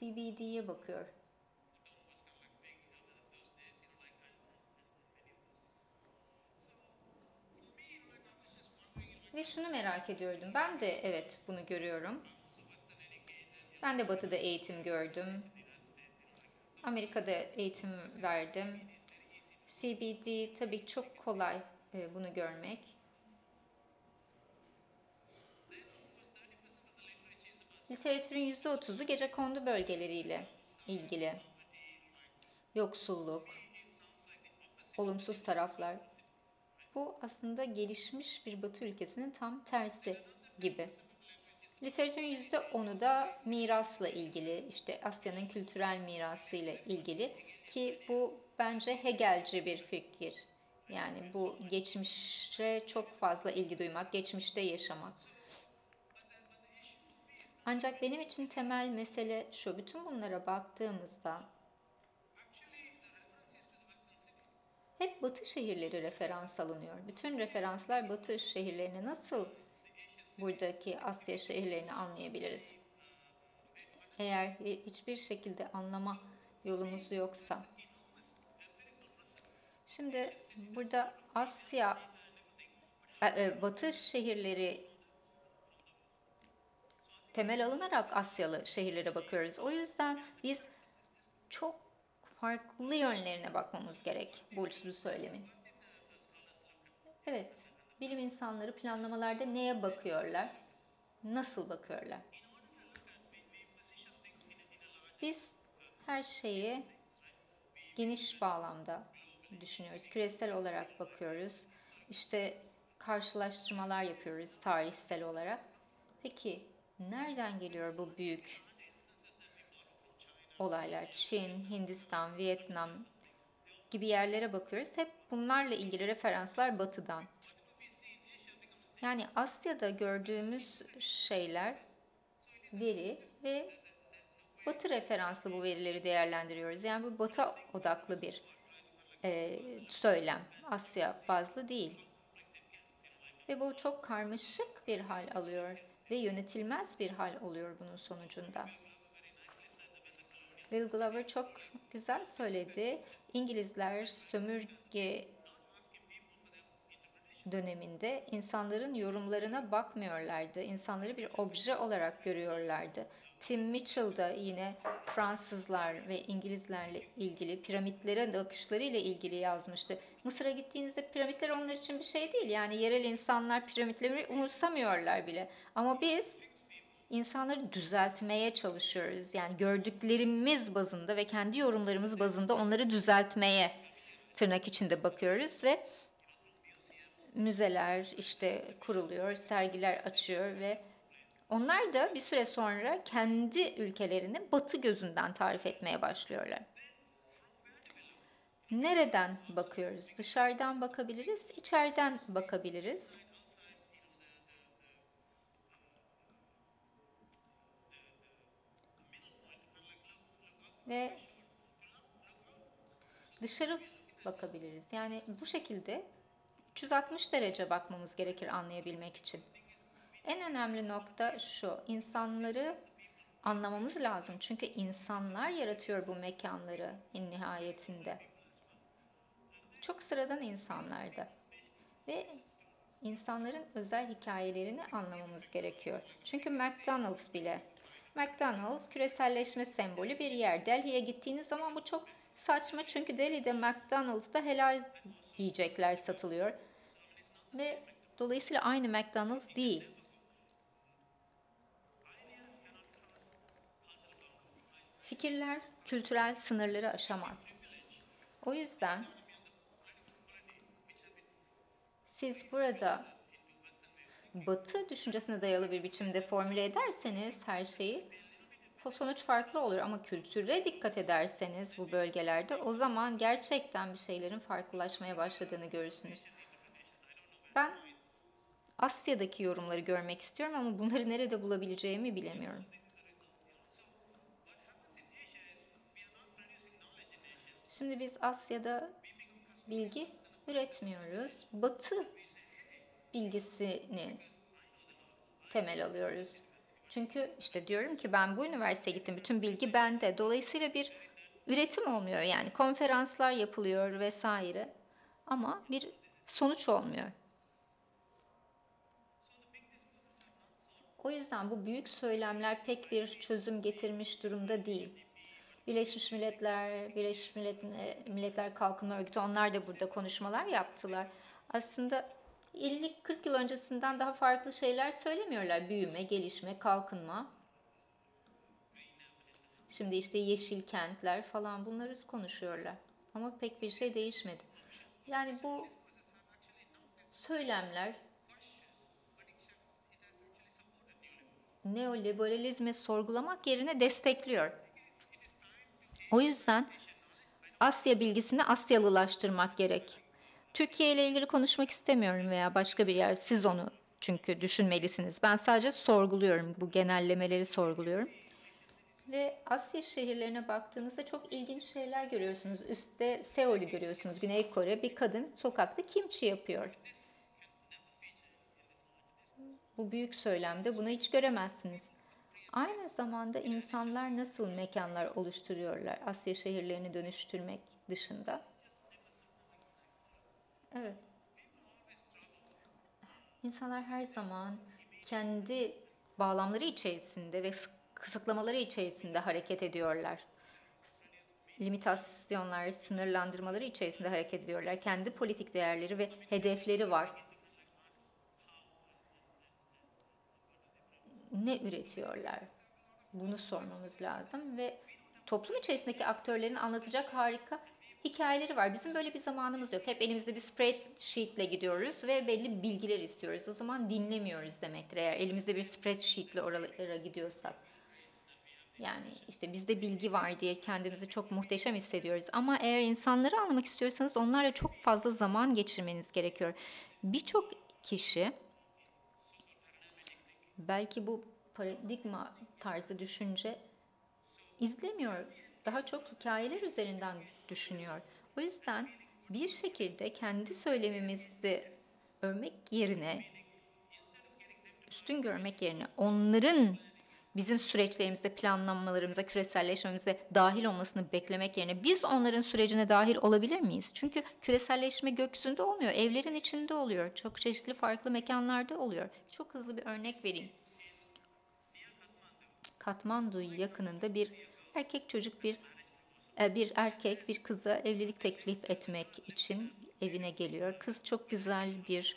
CBD'ye bakıyor. Ve şunu merak ediyordum. Ben de evet bunu görüyorum. Ben de Batı'da eğitim gördüm. Amerika'da eğitim verdim. CBD tabii çok kolay e, bunu görmek. Literatürün %30'u gece kondu bölgeleriyle ilgili. Yoksulluk, olumsuz taraflar. Bu aslında gelişmiş bir batı ülkesinin tam tersi gibi. Literatürün %10'u da mirasla ilgili, işte Asya'nın kültürel mirası ile ilgili ki bu bence Hegelci bir fikir. Yani bu geçmişe çok fazla ilgi duymak, geçmişte yaşamak. Ancak benim için temel mesele şu, bütün bunlara baktığımızda hep batı şehirleri referans alınıyor. Bütün referanslar batı şehirlerini nasıl buradaki Asya şehirlerini anlayabiliriz? Eğer hiçbir şekilde anlama yolumuz yoksa. Şimdi burada Asya, e, e, Batı şehirleri temel alınarak Asyalı şehirlere bakıyoruz. O yüzden biz çok farklı yönlerine bakmamız gerek bu, bu söylemin. Evet, bilim insanları planlamalarda neye bakıyorlar? Nasıl bakıyorlar? Biz her şeyi geniş bağlamda düşünüyoruz. Küresel olarak bakıyoruz. İşte karşılaştırmalar yapıyoruz tarihsel olarak. Peki nereden geliyor bu büyük olaylar? Çin, Hindistan, Vietnam gibi yerlere bakıyoruz. Hep bunlarla ilgili referanslar batıdan. Yani Asya'da gördüğümüz şeyler veri ve batı referanslı bu verileri değerlendiriyoruz. Yani bu batı odaklı bir e, söylem. Asya bazlı değil. Ve bu çok karmaşık bir hal alıyor ve yönetilmez bir hal oluyor bunun sonucunda. Will Glover çok güzel söyledi. İngilizler sömürge döneminde insanların yorumlarına bakmıyorlardı. İnsanları bir obje olarak görüyorlardı. Tim Mitchell da yine Fransızlar ve İngilizlerle ilgili piramitlere bakışlarıyla ilgili yazmıştı. Mısır'a gittiğinizde piramitler onlar için bir şey değil. Yani yerel insanlar piramitleri umursamıyorlar bile. Ama biz insanları düzeltmeye çalışıyoruz. Yani gördüklerimiz bazında ve kendi yorumlarımız bazında onları düzeltmeye tırnak içinde bakıyoruz ve müzeler işte kuruluyor, sergiler açıyor ve onlar da bir süre sonra kendi ülkelerini batı gözünden tarif etmeye başlıyorlar. Nereden bakıyoruz? Dışarıdan bakabiliriz, içeriden bakabiliriz. Ve dışarı bakabiliriz. Yani bu şekilde 360 derece bakmamız gerekir anlayabilmek için. En önemli nokta şu, insanları anlamamız lazım. Çünkü insanlar yaratıyor bu mekanları en nihayetinde. Çok sıradan insanlarda. Ve insanların özel hikayelerini anlamamız gerekiyor. Çünkü McDonald's bile. McDonald's küreselleşme sembolü bir yer. Delhi'ye gittiğiniz zaman bu çok saçma çünkü Delhi'de McDonald's'ta helal yiyecekler satılıyor. Ve dolayısıyla aynı McDonald's değil. Fikirler kültürel sınırları aşamaz. O yüzden siz burada batı düşüncesine dayalı bir biçimde formüle ederseniz her şeyi sonuç farklı olur ama kültüre dikkat ederseniz bu bölgelerde o zaman gerçekten bir şeylerin farklılaşmaya başladığını görürsünüz. Ben Asya'daki yorumları görmek istiyorum ama bunları nerede bulabileceğimi bilemiyorum. Şimdi biz Asya'da bilgi üretmiyoruz. Batı bilgisini temel alıyoruz. Çünkü işte diyorum ki ben bu üniversiteye gittim. Bütün bilgi bende. Dolayısıyla bir üretim olmuyor. Yani konferanslar yapılıyor vesaire. Ama bir sonuç olmuyor. O yüzden bu büyük söylemler pek bir çözüm getirmiş durumda değil. Birleşmiş Milletler, Birleşmiş Milletler Kalkınma Örgütü onlar da burada konuşmalar yaptılar. Aslında 50-40 yıl öncesinden daha farklı şeyler söylemiyorlar. Büyüme, gelişme, kalkınma. Şimdi işte yeşil kentler falan bunları konuşuyorlar. Ama pek bir şey değişmedi. Yani bu söylemler neoliberalizmi sorgulamak yerine destekliyor. O yüzden Asya bilgisini Asyalılaştırmak gerek. Türkiye ile ilgili konuşmak istemiyorum veya başka bir yer. Siz onu çünkü düşünmelisiniz. Ben sadece sorguluyorum. Bu genellemeleri sorguluyorum. Ve Asya şehirlerine baktığınızda çok ilginç şeyler görüyorsunuz. Üstte Seul'ü görüyorsunuz. Güney Kore bir kadın sokakta kimchi yapıyor. Bu büyük söylemde bunu hiç göremezsiniz. Aynı zamanda insanlar nasıl mekanlar oluşturuyorlar Asya şehirlerini dönüştürmek dışında? Evet. İnsanlar her zaman kendi bağlamları içerisinde ve kısıtlamaları içerisinde hareket ediyorlar. Limitasyonlar, sınırlandırmaları içerisinde hareket ediyorlar. Kendi politik değerleri ve hedefleri var. Ne üretiyorlar? Bunu sormamız lazım ve toplum içerisindeki aktörlerin anlatacak harika hikayeleri var. Bizim böyle bir zamanımız yok. Hep elimizde bir spreadsheetle gidiyoruz ve belli bilgiler istiyoruz. O zaman dinlemiyoruz demektir eğer elimizde bir spreadsheetle oralara gidiyorsak. Yani işte bizde bilgi var diye kendimizi çok muhteşem hissediyoruz. Ama eğer insanları anlamak istiyorsanız onlarla çok fazla zaman geçirmeniz gerekiyor. Birçok kişi belki bu paradigma tarzı düşünce izlemiyor. Daha çok hikayeler üzerinden düşünüyor. O yüzden bir şekilde kendi söylemimizi övmek yerine, üstün görmek yerine onların bizim süreçlerimizde, planlamalarımıza, küreselleşmemize dahil olmasını beklemek yerine biz onların sürecine dahil olabilir miyiz? Çünkü küreselleşme gökyüzünde olmuyor, evlerin içinde oluyor. Çok çeşitli farklı mekanlarda oluyor. Çok hızlı bir örnek vereyim. Katmandu yakınında bir erkek çocuk bir e, bir erkek bir kıza evlilik teklif etmek için evine geliyor. Kız çok güzel bir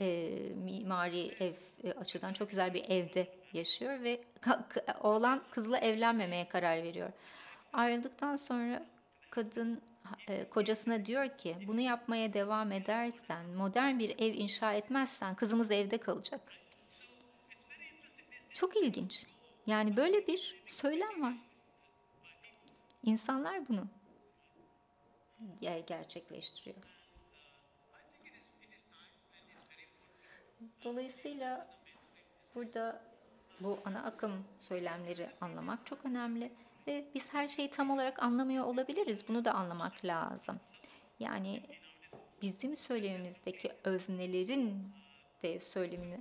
e, mimari ev e, açıdan çok güzel bir evde yaşıyor ve oğlan kızla evlenmemeye karar veriyor. Ayrıldıktan sonra kadın e, kocasına diyor ki bunu yapmaya devam edersen, modern bir ev inşa etmezsen kızımız evde kalacak. Çok ilginç. Yani böyle bir söylem var. İnsanlar bunu gerçekleştiriyor. Dolayısıyla burada bu ana akım söylemleri anlamak çok önemli ve biz her şeyi tam olarak anlamıyor olabiliriz. Bunu da anlamak lazım. Yani bizim söylemimizdeki öznelerin de söylemini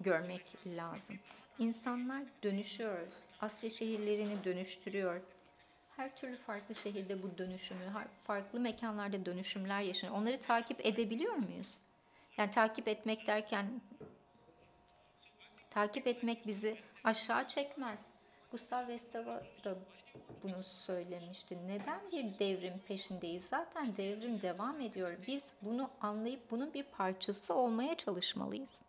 görmek lazım. İnsanlar dönüşüyor. Asya şehirlerini dönüştürüyor. Her türlü farklı şehirde bu dönüşümü, farklı mekanlarda dönüşümler yaşanıyor. Onları takip edebiliyor muyuz? Yani takip etmek derken takip etmek bizi aşağı çekmez. Gustav Westava da bunu söylemişti. Neden bir devrim peşindeyiz? Zaten devrim devam ediyor. Biz bunu anlayıp bunun bir parçası olmaya çalışmalıyız.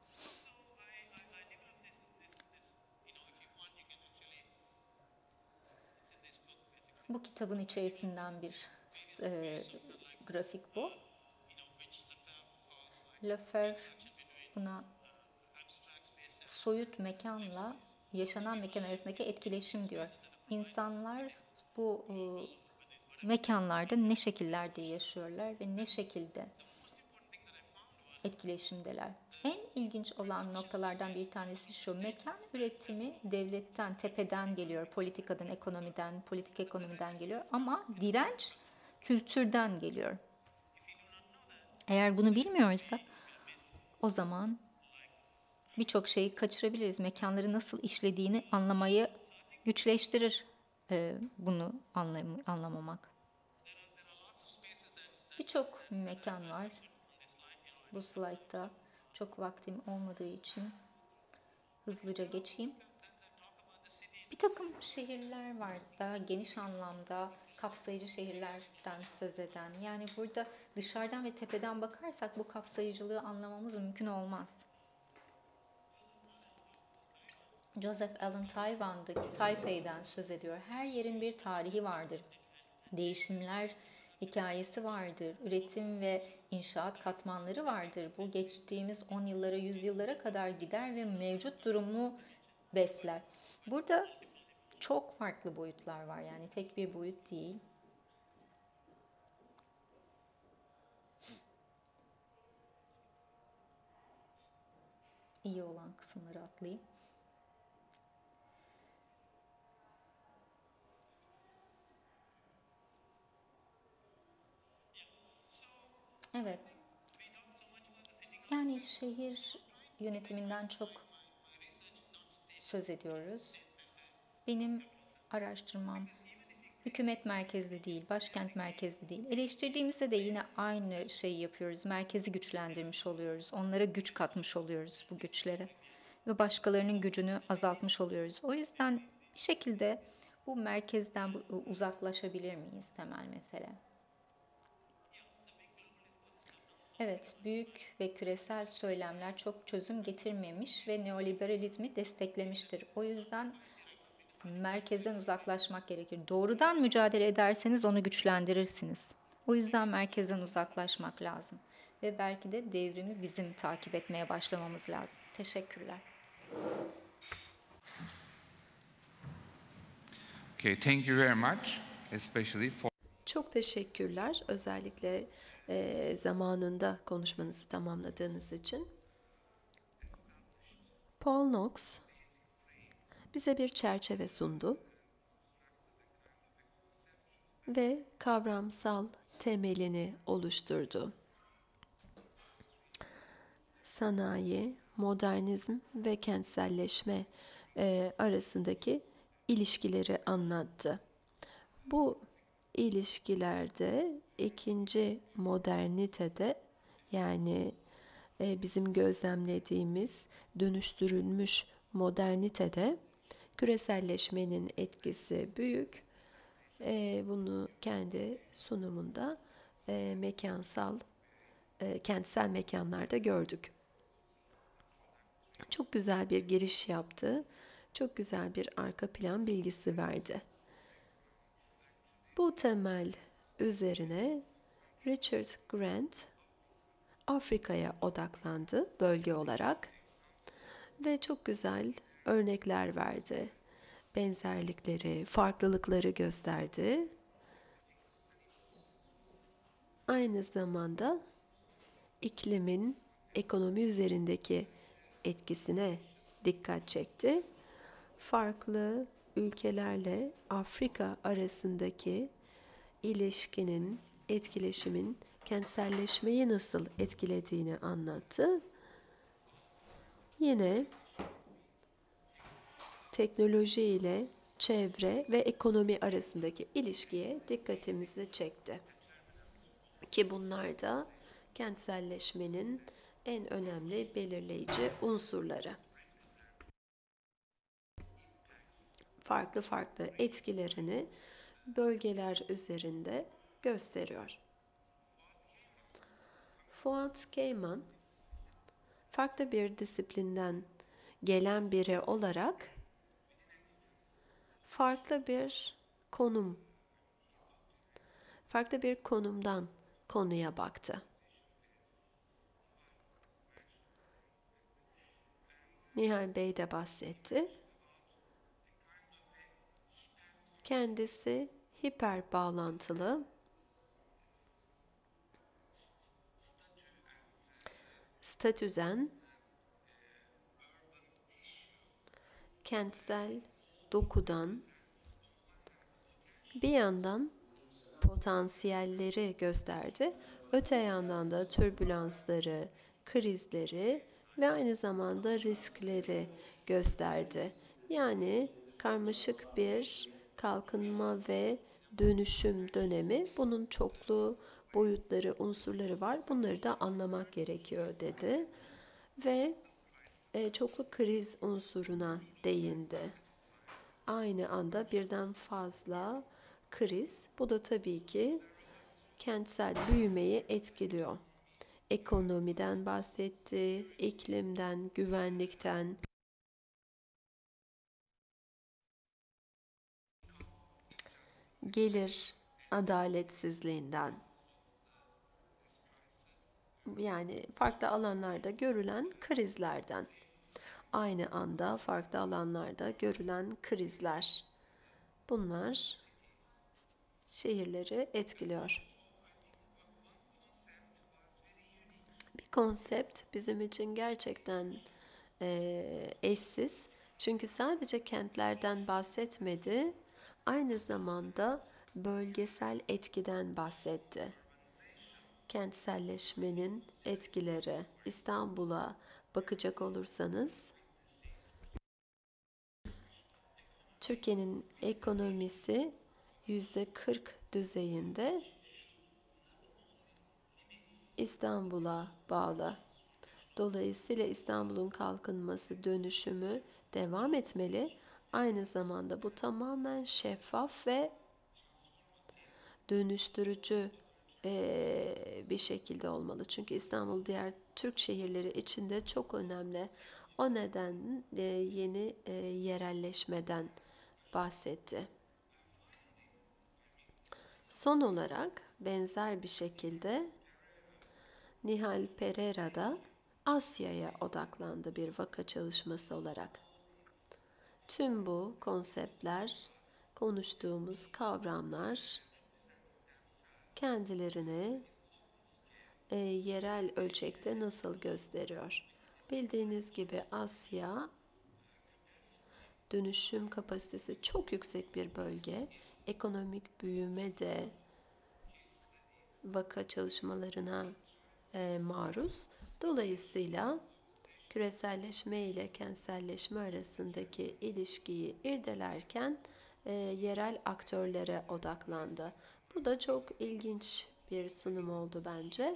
Bu kitabın içerisinden bir e, grafik bu. Lefebvre buna soyut mekanla yaşanan mekan arasındaki etkileşim diyor. İnsanlar bu e, mekanlarda ne şekillerde yaşıyorlar ve ne şekilde etkileşimdeler. En ilginç olan noktalardan bir tanesi şu. Mekan üretimi devletten, tepeden geliyor. Politikadan, ekonomiden, politik ekonomiden geliyor. Ama direnç kültürden geliyor. Eğer bunu bilmiyorsak o zaman birçok şeyi kaçırabiliriz. Mekanları nasıl işlediğini anlamayı güçleştirir e, bunu anlam anlamamak. Birçok mekan var bu slaytta. Çok vaktim olmadığı için hızlıca geçeyim. Bir takım şehirler var daha geniş anlamda kapsayıcı şehirlerden söz eden. Yani burada dışarıdan ve tepeden bakarsak bu kapsayıcılığı anlamamız mümkün olmaz. Joseph Allen Tayvan'daki Taipei'den söz ediyor. Her yerin bir tarihi vardır. Değişimler hikayesi vardır. Üretim ve inşaat katmanları vardır. Bu geçtiğimiz 10 yıllara, 100 yıllara kadar gider ve mevcut durumu besler. Burada çok farklı boyutlar var. Yani tek bir boyut değil. İyi olan kısımları atlayayım. Evet. Yani şehir yönetiminden çok söz ediyoruz. Benim araştırmam hükümet merkezli değil, başkent merkezli değil. Eleştirdiğimizde de yine aynı şeyi yapıyoruz. Merkezi güçlendirmiş oluyoruz. Onlara güç katmış oluyoruz bu güçlere. Ve başkalarının gücünü azaltmış oluyoruz. O yüzden bir şekilde bu merkezden uzaklaşabilir miyiz temel mesele. Evet, büyük ve küresel söylemler çok çözüm getirmemiş ve neoliberalizmi desteklemiştir. O yüzden merkezden uzaklaşmak gerekir. Doğrudan mücadele ederseniz onu güçlendirirsiniz. O yüzden merkezden uzaklaşmak lazım. Ve belki de devrimi bizim takip etmeye başlamamız lazım. Teşekkürler. Okay, thank you very much, especially for Çok teşekkürler. Özellikle e, zamanında konuşmanızı tamamladığınız için. Paul Knox bize bir çerçeve sundu ve kavramsal temelini oluşturdu. Sanayi, modernizm ve kentselleşme e, arasındaki ilişkileri anlattı. Bu ilişkilerde ikinci modernitede yani e, bizim gözlemlediğimiz dönüştürülmüş modernitede küreselleşmenin etkisi büyük. E, bunu kendi sunumunda e, mekansal, kentsel mekanlarda gördük. Çok güzel bir giriş yaptı. Çok güzel bir arka plan bilgisi verdi. Bu temel üzerine Richard Grant Afrika'ya odaklandı bölge olarak ve çok güzel örnekler verdi. Benzerlikleri, farklılıkları gösterdi. Aynı zamanda iklimin ekonomi üzerindeki etkisine dikkat çekti. Farklı ülkelerle Afrika arasındaki ilişkinin, etkileşimin kentselleşmeyi nasıl etkilediğini anlattı. Yine teknoloji ile çevre ve ekonomi arasındaki ilişkiye dikkatimizi çekti. Ki bunlar da kentselleşmenin en önemli belirleyici unsurları. farklı farklı etkilerini bölgeler üzerinde gösteriyor. Fuat Keyman farklı bir disiplinden gelen biri olarak farklı bir konum farklı bir konumdan konuya baktı. Nihal Bey de bahsetti. Kendisi hiper bağlantılı. Statüden kentsel dokudan bir yandan potansiyelleri gösterdi. Öte yandan da türbülansları, krizleri ve aynı zamanda riskleri gösterdi. Yani karmaşık bir kalkınma ve dönüşüm dönemi. Bunun çoklu boyutları, unsurları var. Bunları da anlamak gerekiyor dedi. Ve e, çoklu kriz unsuruna değindi. Aynı anda birden fazla kriz. Bu da tabii ki kentsel büyümeyi etkiliyor. Ekonomiden bahsetti, iklimden, güvenlikten, gelir adaletsizliğinden yani farklı alanlarda görülen krizlerden aynı anda farklı alanlarda görülen krizler bunlar şehirleri etkiliyor. Bir konsept bizim için gerçekten e, eşsiz. Çünkü sadece kentlerden bahsetmedi, aynı zamanda bölgesel etkiden bahsetti. kentselleşmenin etkileri İstanbul'a bakacak olursanız Türkiye'nin ekonomisi yüzde 40 düzeyinde İstanbul'a bağlı. Dolayısıyla İstanbul'un kalkınması, dönüşümü devam etmeli. Aynı zamanda bu tamamen şeffaf ve dönüştürücü bir şekilde olmalı. Çünkü İstanbul diğer Türk şehirleri içinde çok önemli. O neden yeni yerelleşmeden bahsetti. Son olarak benzer bir şekilde Nihal Pereira da Asya'ya odaklandı bir vaka çalışması olarak. Tüm bu konseptler, konuştuğumuz kavramlar kendilerini e, yerel ölçekte nasıl gösteriyor? Bildiğiniz gibi Asya dönüşüm kapasitesi çok yüksek bir bölge. Ekonomik büyüme de vaka çalışmalarına e, maruz. Dolayısıyla küreselleşme ile kentselleşme arasındaki ilişkiyi irdelerken e, yerel aktörlere odaklandı. Bu da çok ilginç bir sunum oldu bence.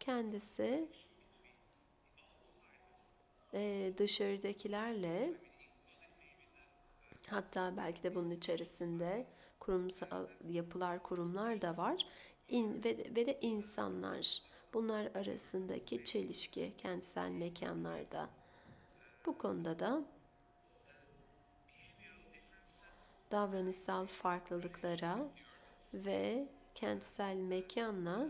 Kendisi e, dışarıdakilerle hatta belki de bunun içerisinde kurumsal yapılar, kurumlar da var İn, ve, ve de insanlar. Bunlar arasındaki çelişki kentsel mekanlarda. Bu konuda da davranışsal farklılıklara ve kentsel mekanla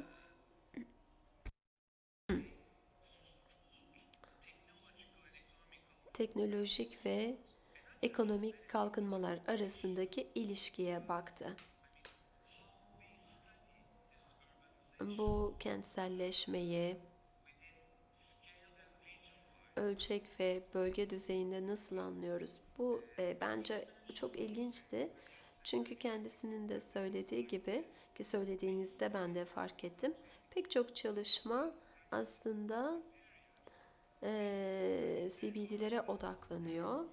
teknolojik ve ekonomik kalkınmalar arasındaki ilişkiye baktı. Bu kentselleşmeyi ölçek ve bölge düzeyinde nasıl anlıyoruz? Bu e, bence çok ilginçti. Çünkü kendisinin de söylediği gibi ki söylediğinizde ben de fark ettim. Pek çok çalışma aslında e, CBD'lere odaklanıyor.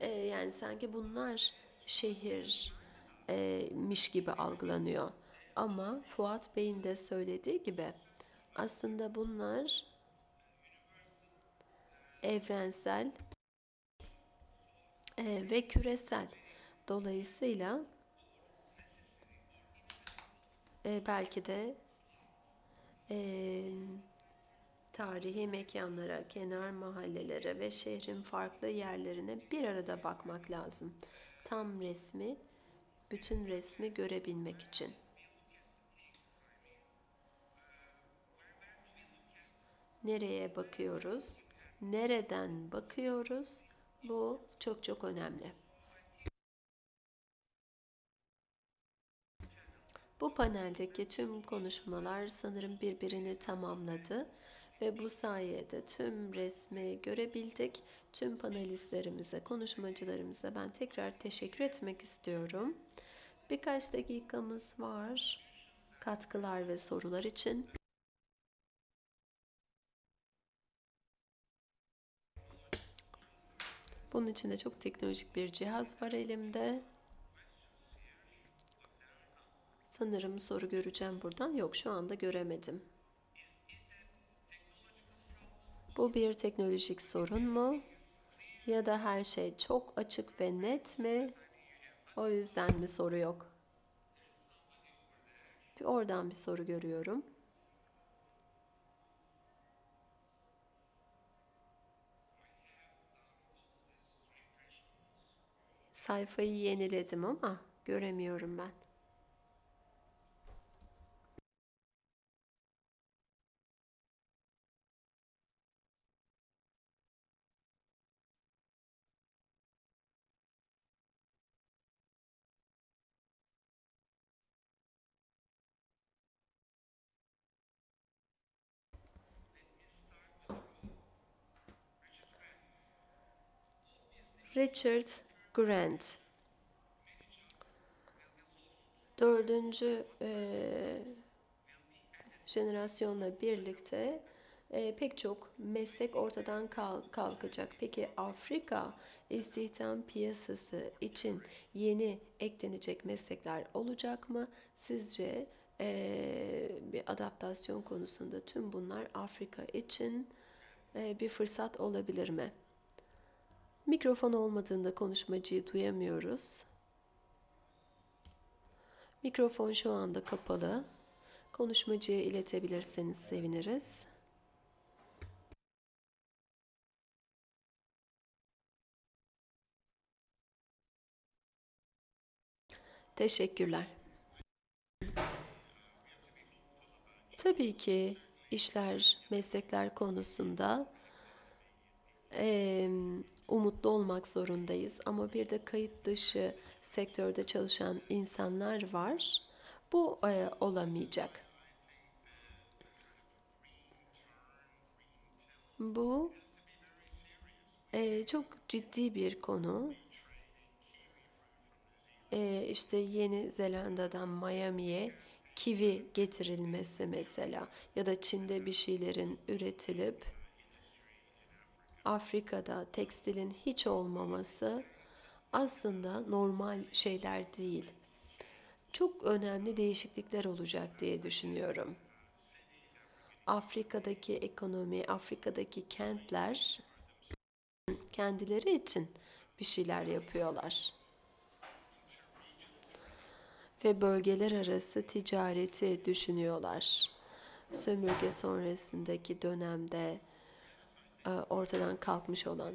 E, yani sanki bunlar şehirmiş gibi algılanıyor. Ama Fuat Bey'in de söylediği gibi aslında bunlar evrensel e, ve küresel. Dolayısıyla e, belki de e, tarihi mekanlara, kenar mahallelere ve şehrin farklı yerlerine bir arada bakmak lazım. Tam resmi, bütün resmi görebilmek için. Nereye bakıyoruz? Nereden bakıyoruz? Bu çok çok önemli. Bu paneldeki tüm konuşmalar sanırım birbirini tamamladı ve bu sayede tüm resmi görebildik. Tüm panelistlerimize, konuşmacılarımıza ben tekrar teşekkür etmek istiyorum. Birkaç dakikamız var katkılar ve sorular için. Bunun için de çok teknolojik bir cihaz var elimde. Sanırım soru göreceğim buradan. Yok şu anda göremedim. Bu bir teknolojik sorun mu? Ya da her şey çok açık ve net mi? O yüzden mi soru yok? Bir oradan bir soru görüyorum. Sayfayı yeniledim ama göremiyorum ben. Richard Grant. Dördüncü e, jenerasyonla birlikte e, pek çok meslek ortadan kal- kalkacak. Peki Afrika istihdam piyasası için yeni eklenecek meslekler olacak mı? Sizce e, bir adaptasyon konusunda tüm bunlar Afrika için e, bir fırsat olabilir mi? Mikrofon olmadığında konuşmacıyı duyamıyoruz. Mikrofon şu anda kapalı. Konuşmacıya iletebilirseniz seviniriz. Teşekkürler. Tabii ki işler, meslekler konusunda eee, umutlu olmak zorundayız. Ama bir de kayıt dışı sektörde çalışan insanlar var. Bu eee, olamayacak. Bu eee, çok ciddi bir konu. Eee, işte Yeni Zelanda'dan Miami'ye kivi getirilmesi mesela ya da Çin'de bir şeylerin üretilip Afrika'da tekstilin hiç olmaması aslında normal şeyler değil. Çok önemli değişiklikler olacak diye düşünüyorum. Afrika'daki ekonomi, Afrika'daki kentler kendileri için bir şeyler yapıyorlar. Ve bölgeler arası ticareti düşünüyorlar. Sömürge sonrasındaki dönemde ortadan kalkmış olan.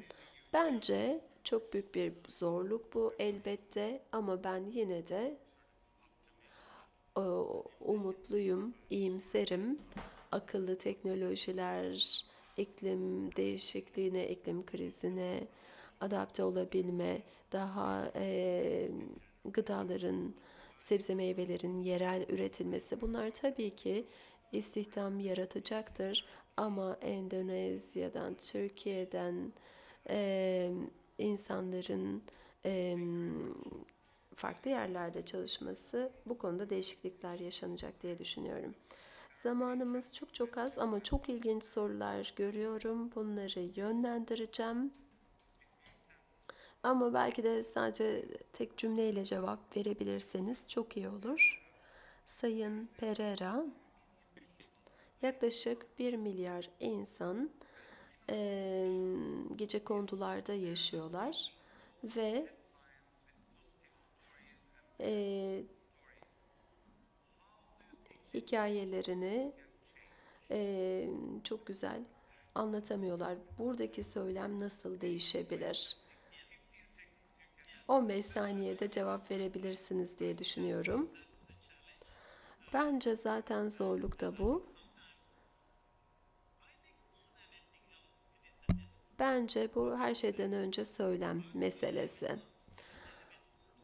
Bence çok büyük bir zorluk bu elbette ama ben yine de e, umutluyum, iyimserim. Akıllı teknolojiler, iklim değişikliğine, iklim krizine adapte olabilme, daha e, gıdaların, sebze meyvelerin yerel üretilmesi bunlar tabii ki istihdam yaratacaktır. Ama Endonezya'dan, Türkiye'den e, insanların e, farklı yerlerde çalışması bu konuda değişiklikler yaşanacak diye düşünüyorum. Zamanımız çok çok az ama çok ilginç sorular görüyorum. Bunları yönlendireceğim. Ama belki de sadece tek cümleyle cevap verebilirseniz çok iyi olur. Sayın Pereira, yaklaşık 1 milyar insan e, gece kondularda yaşıyorlar ve e, hikayelerini e, çok güzel anlatamıyorlar. Buradaki söylem nasıl değişebilir? 15 saniyede cevap verebilirsiniz diye düşünüyorum. Bence zaten zorluk da bu. Bence bu her şeyden önce söylem meselesi.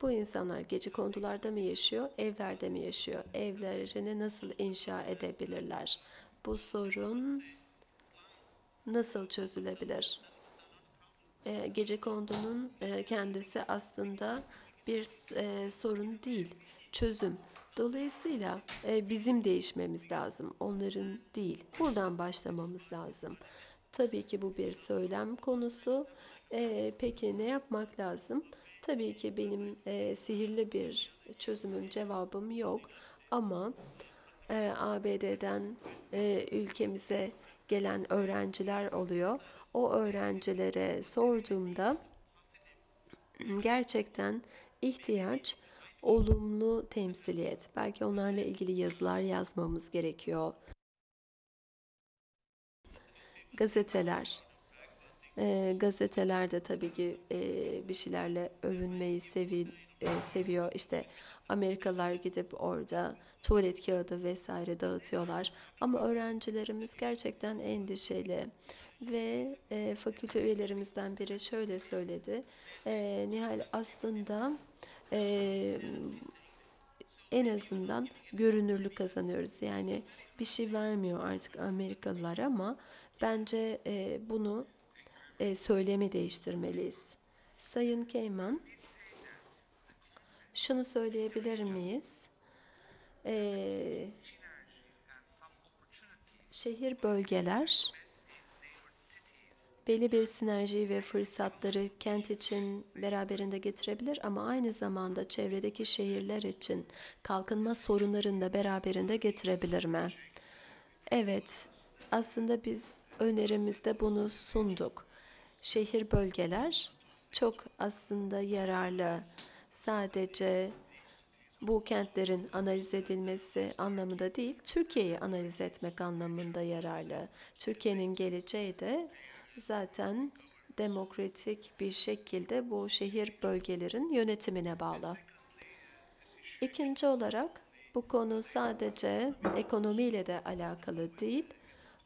Bu insanlar gece kondularda mı yaşıyor, evlerde mi yaşıyor? Evlerini nasıl inşa edebilirler? Bu sorun nasıl çözülebilir? Ee, gece kondunun e, kendisi aslında bir e, sorun değil, çözüm. Dolayısıyla e, bizim değişmemiz lazım, onların değil. Buradan başlamamız lazım. Tabii ki bu bir söylem konusu. E, peki ne yapmak lazım? Tabii ki benim e, sihirli bir çözümüm, cevabım yok. Ama e, ABD'den e, ülkemize gelen öğrenciler oluyor. O öğrencilere sorduğumda gerçekten ihtiyaç olumlu temsiliyet. Belki onlarla ilgili yazılar yazmamız gerekiyor. Gazeteler. E, gazetelerde tabii ki e, bir şeylerle övünmeyi sevi, e, seviyor. İşte Amerikalılar gidip orada tuvalet kağıdı vesaire dağıtıyorlar. Ama öğrencilerimiz gerçekten endişeli. Ve e, fakülte üyelerimizden biri şöyle söyledi. E, Nihal aslında e, en azından görünürlük kazanıyoruz. Yani bir şey vermiyor artık Amerikalılar ama bence e, bunu e, söylemi değiştirmeliyiz. Sayın Keyman, şunu söyleyebilir miyiz? E, Şehir bölgeler belli bir sinerji ve fırsatları kent için beraberinde getirebilir ama aynı zamanda çevredeki şehirler için kalkınma sorunlarını da beraberinde getirebilir mi? Evet, aslında biz önerimizde bunu sunduk. Şehir bölgeler çok aslında yararlı. Sadece bu kentlerin analiz edilmesi anlamında değil, Türkiye'yi analiz etmek anlamında yararlı. Türkiye'nin geleceği de zaten demokratik bir şekilde bu şehir bölgelerin yönetimine bağlı. İkinci olarak bu konu sadece ekonomiyle de alakalı değil.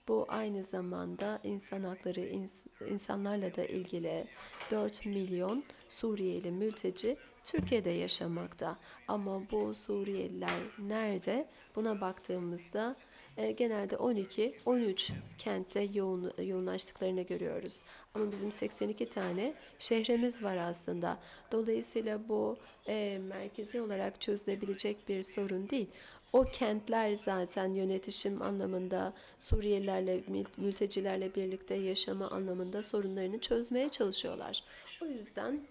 Bu aynı zamanda insan hakları, insanlarla da ilgili 4 milyon Suriyeli mülteci Türkiye'de yaşamakta. Ama bu Suriyeliler nerede? Buna baktığımızda e, genelde 12-13 kentte yoğun, yoğunlaştıklarını görüyoruz. Ama bizim 82 tane şehrimiz var aslında. Dolayısıyla bu e, merkezi olarak çözülebilecek bir sorun değil. O kentler zaten yönetişim anlamında Suriyelilerle, mültecilerle birlikte yaşama anlamında sorunlarını çözmeye çalışıyorlar. O yüzden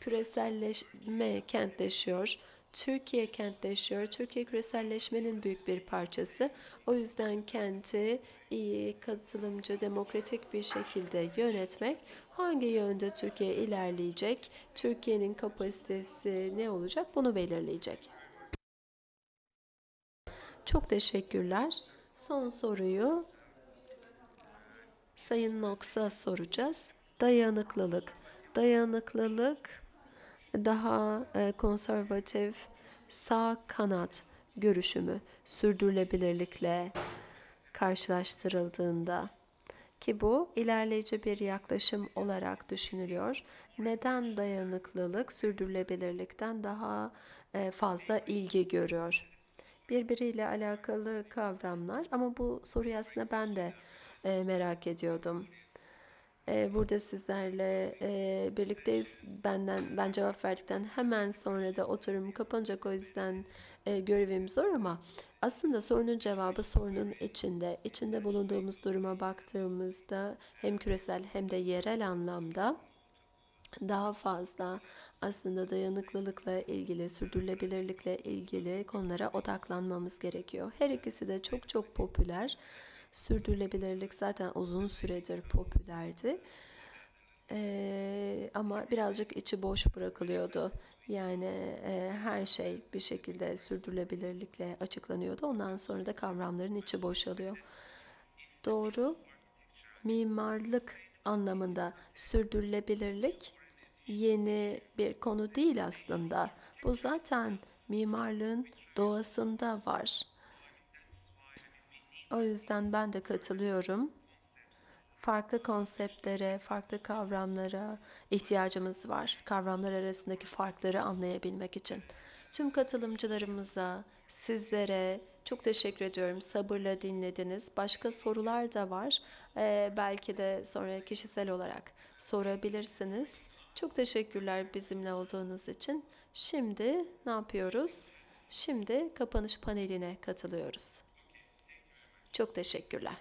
küreselleşme kentleşiyor. Türkiye kentleşiyor. Türkiye küreselleşmenin büyük bir parçası. O yüzden kenti iyi, katılımcı, demokratik bir şekilde yönetmek hangi yönde Türkiye ilerleyecek, Türkiye'nin kapasitesi ne olacak bunu belirleyecek. Çok teşekkürler. Son soruyu Sayın Knox'a soracağız. Dayanıklılık. Dayanıklılık daha e, konservatif sağ kanat görüşümü sürdürülebilirlikle karşılaştırıldığında ki bu ilerleyici bir yaklaşım olarak düşünülüyor. Neden dayanıklılık sürdürülebilirlikten daha e, fazla ilgi görüyor? Birbiriyle alakalı kavramlar ama bu soruyu aslında ben de e, merak ediyordum. Ee, burada sizlerle e, birlikteyiz. Benden ben cevap verdikten hemen sonra da oturum kapanacak o yüzden e, görevim zor ama aslında sorunun cevabı sorunun içinde. İçinde bulunduğumuz duruma baktığımızda hem küresel hem de yerel anlamda daha fazla aslında dayanıklılıkla ilgili, sürdürülebilirlikle ilgili konulara odaklanmamız gerekiyor. Her ikisi de çok çok popüler. Sürdürülebilirlik zaten uzun süredir popülerdi. Ee, ama birazcık içi boş bırakılıyordu. Yani e, her şey bir şekilde sürdürülebilirlikle açıklanıyordu. Ondan sonra da kavramların içi boşalıyor. Doğru. Mimarlık anlamında sürdürülebilirlik yeni bir konu değil aslında. Bu zaten mimarlığın doğasında var. O yüzden ben de katılıyorum. Farklı konseptlere, farklı kavramlara ihtiyacımız var. Kavramlar arasındaki farkları anlayabilmek için. Tüm katılımcılarımıza, sizlere çok teşekkür ediyorum. Sabırla dinlediniz. Başka sorular da var. Ee, belki de sonra kişisel olarak sorabilirsiniz. Çok teşekkürler bizimle olduğunuz için. Şimdi ne yapıyoruz? Şimdi kapanış paneline katılıyoruz. Çok teşekkürler.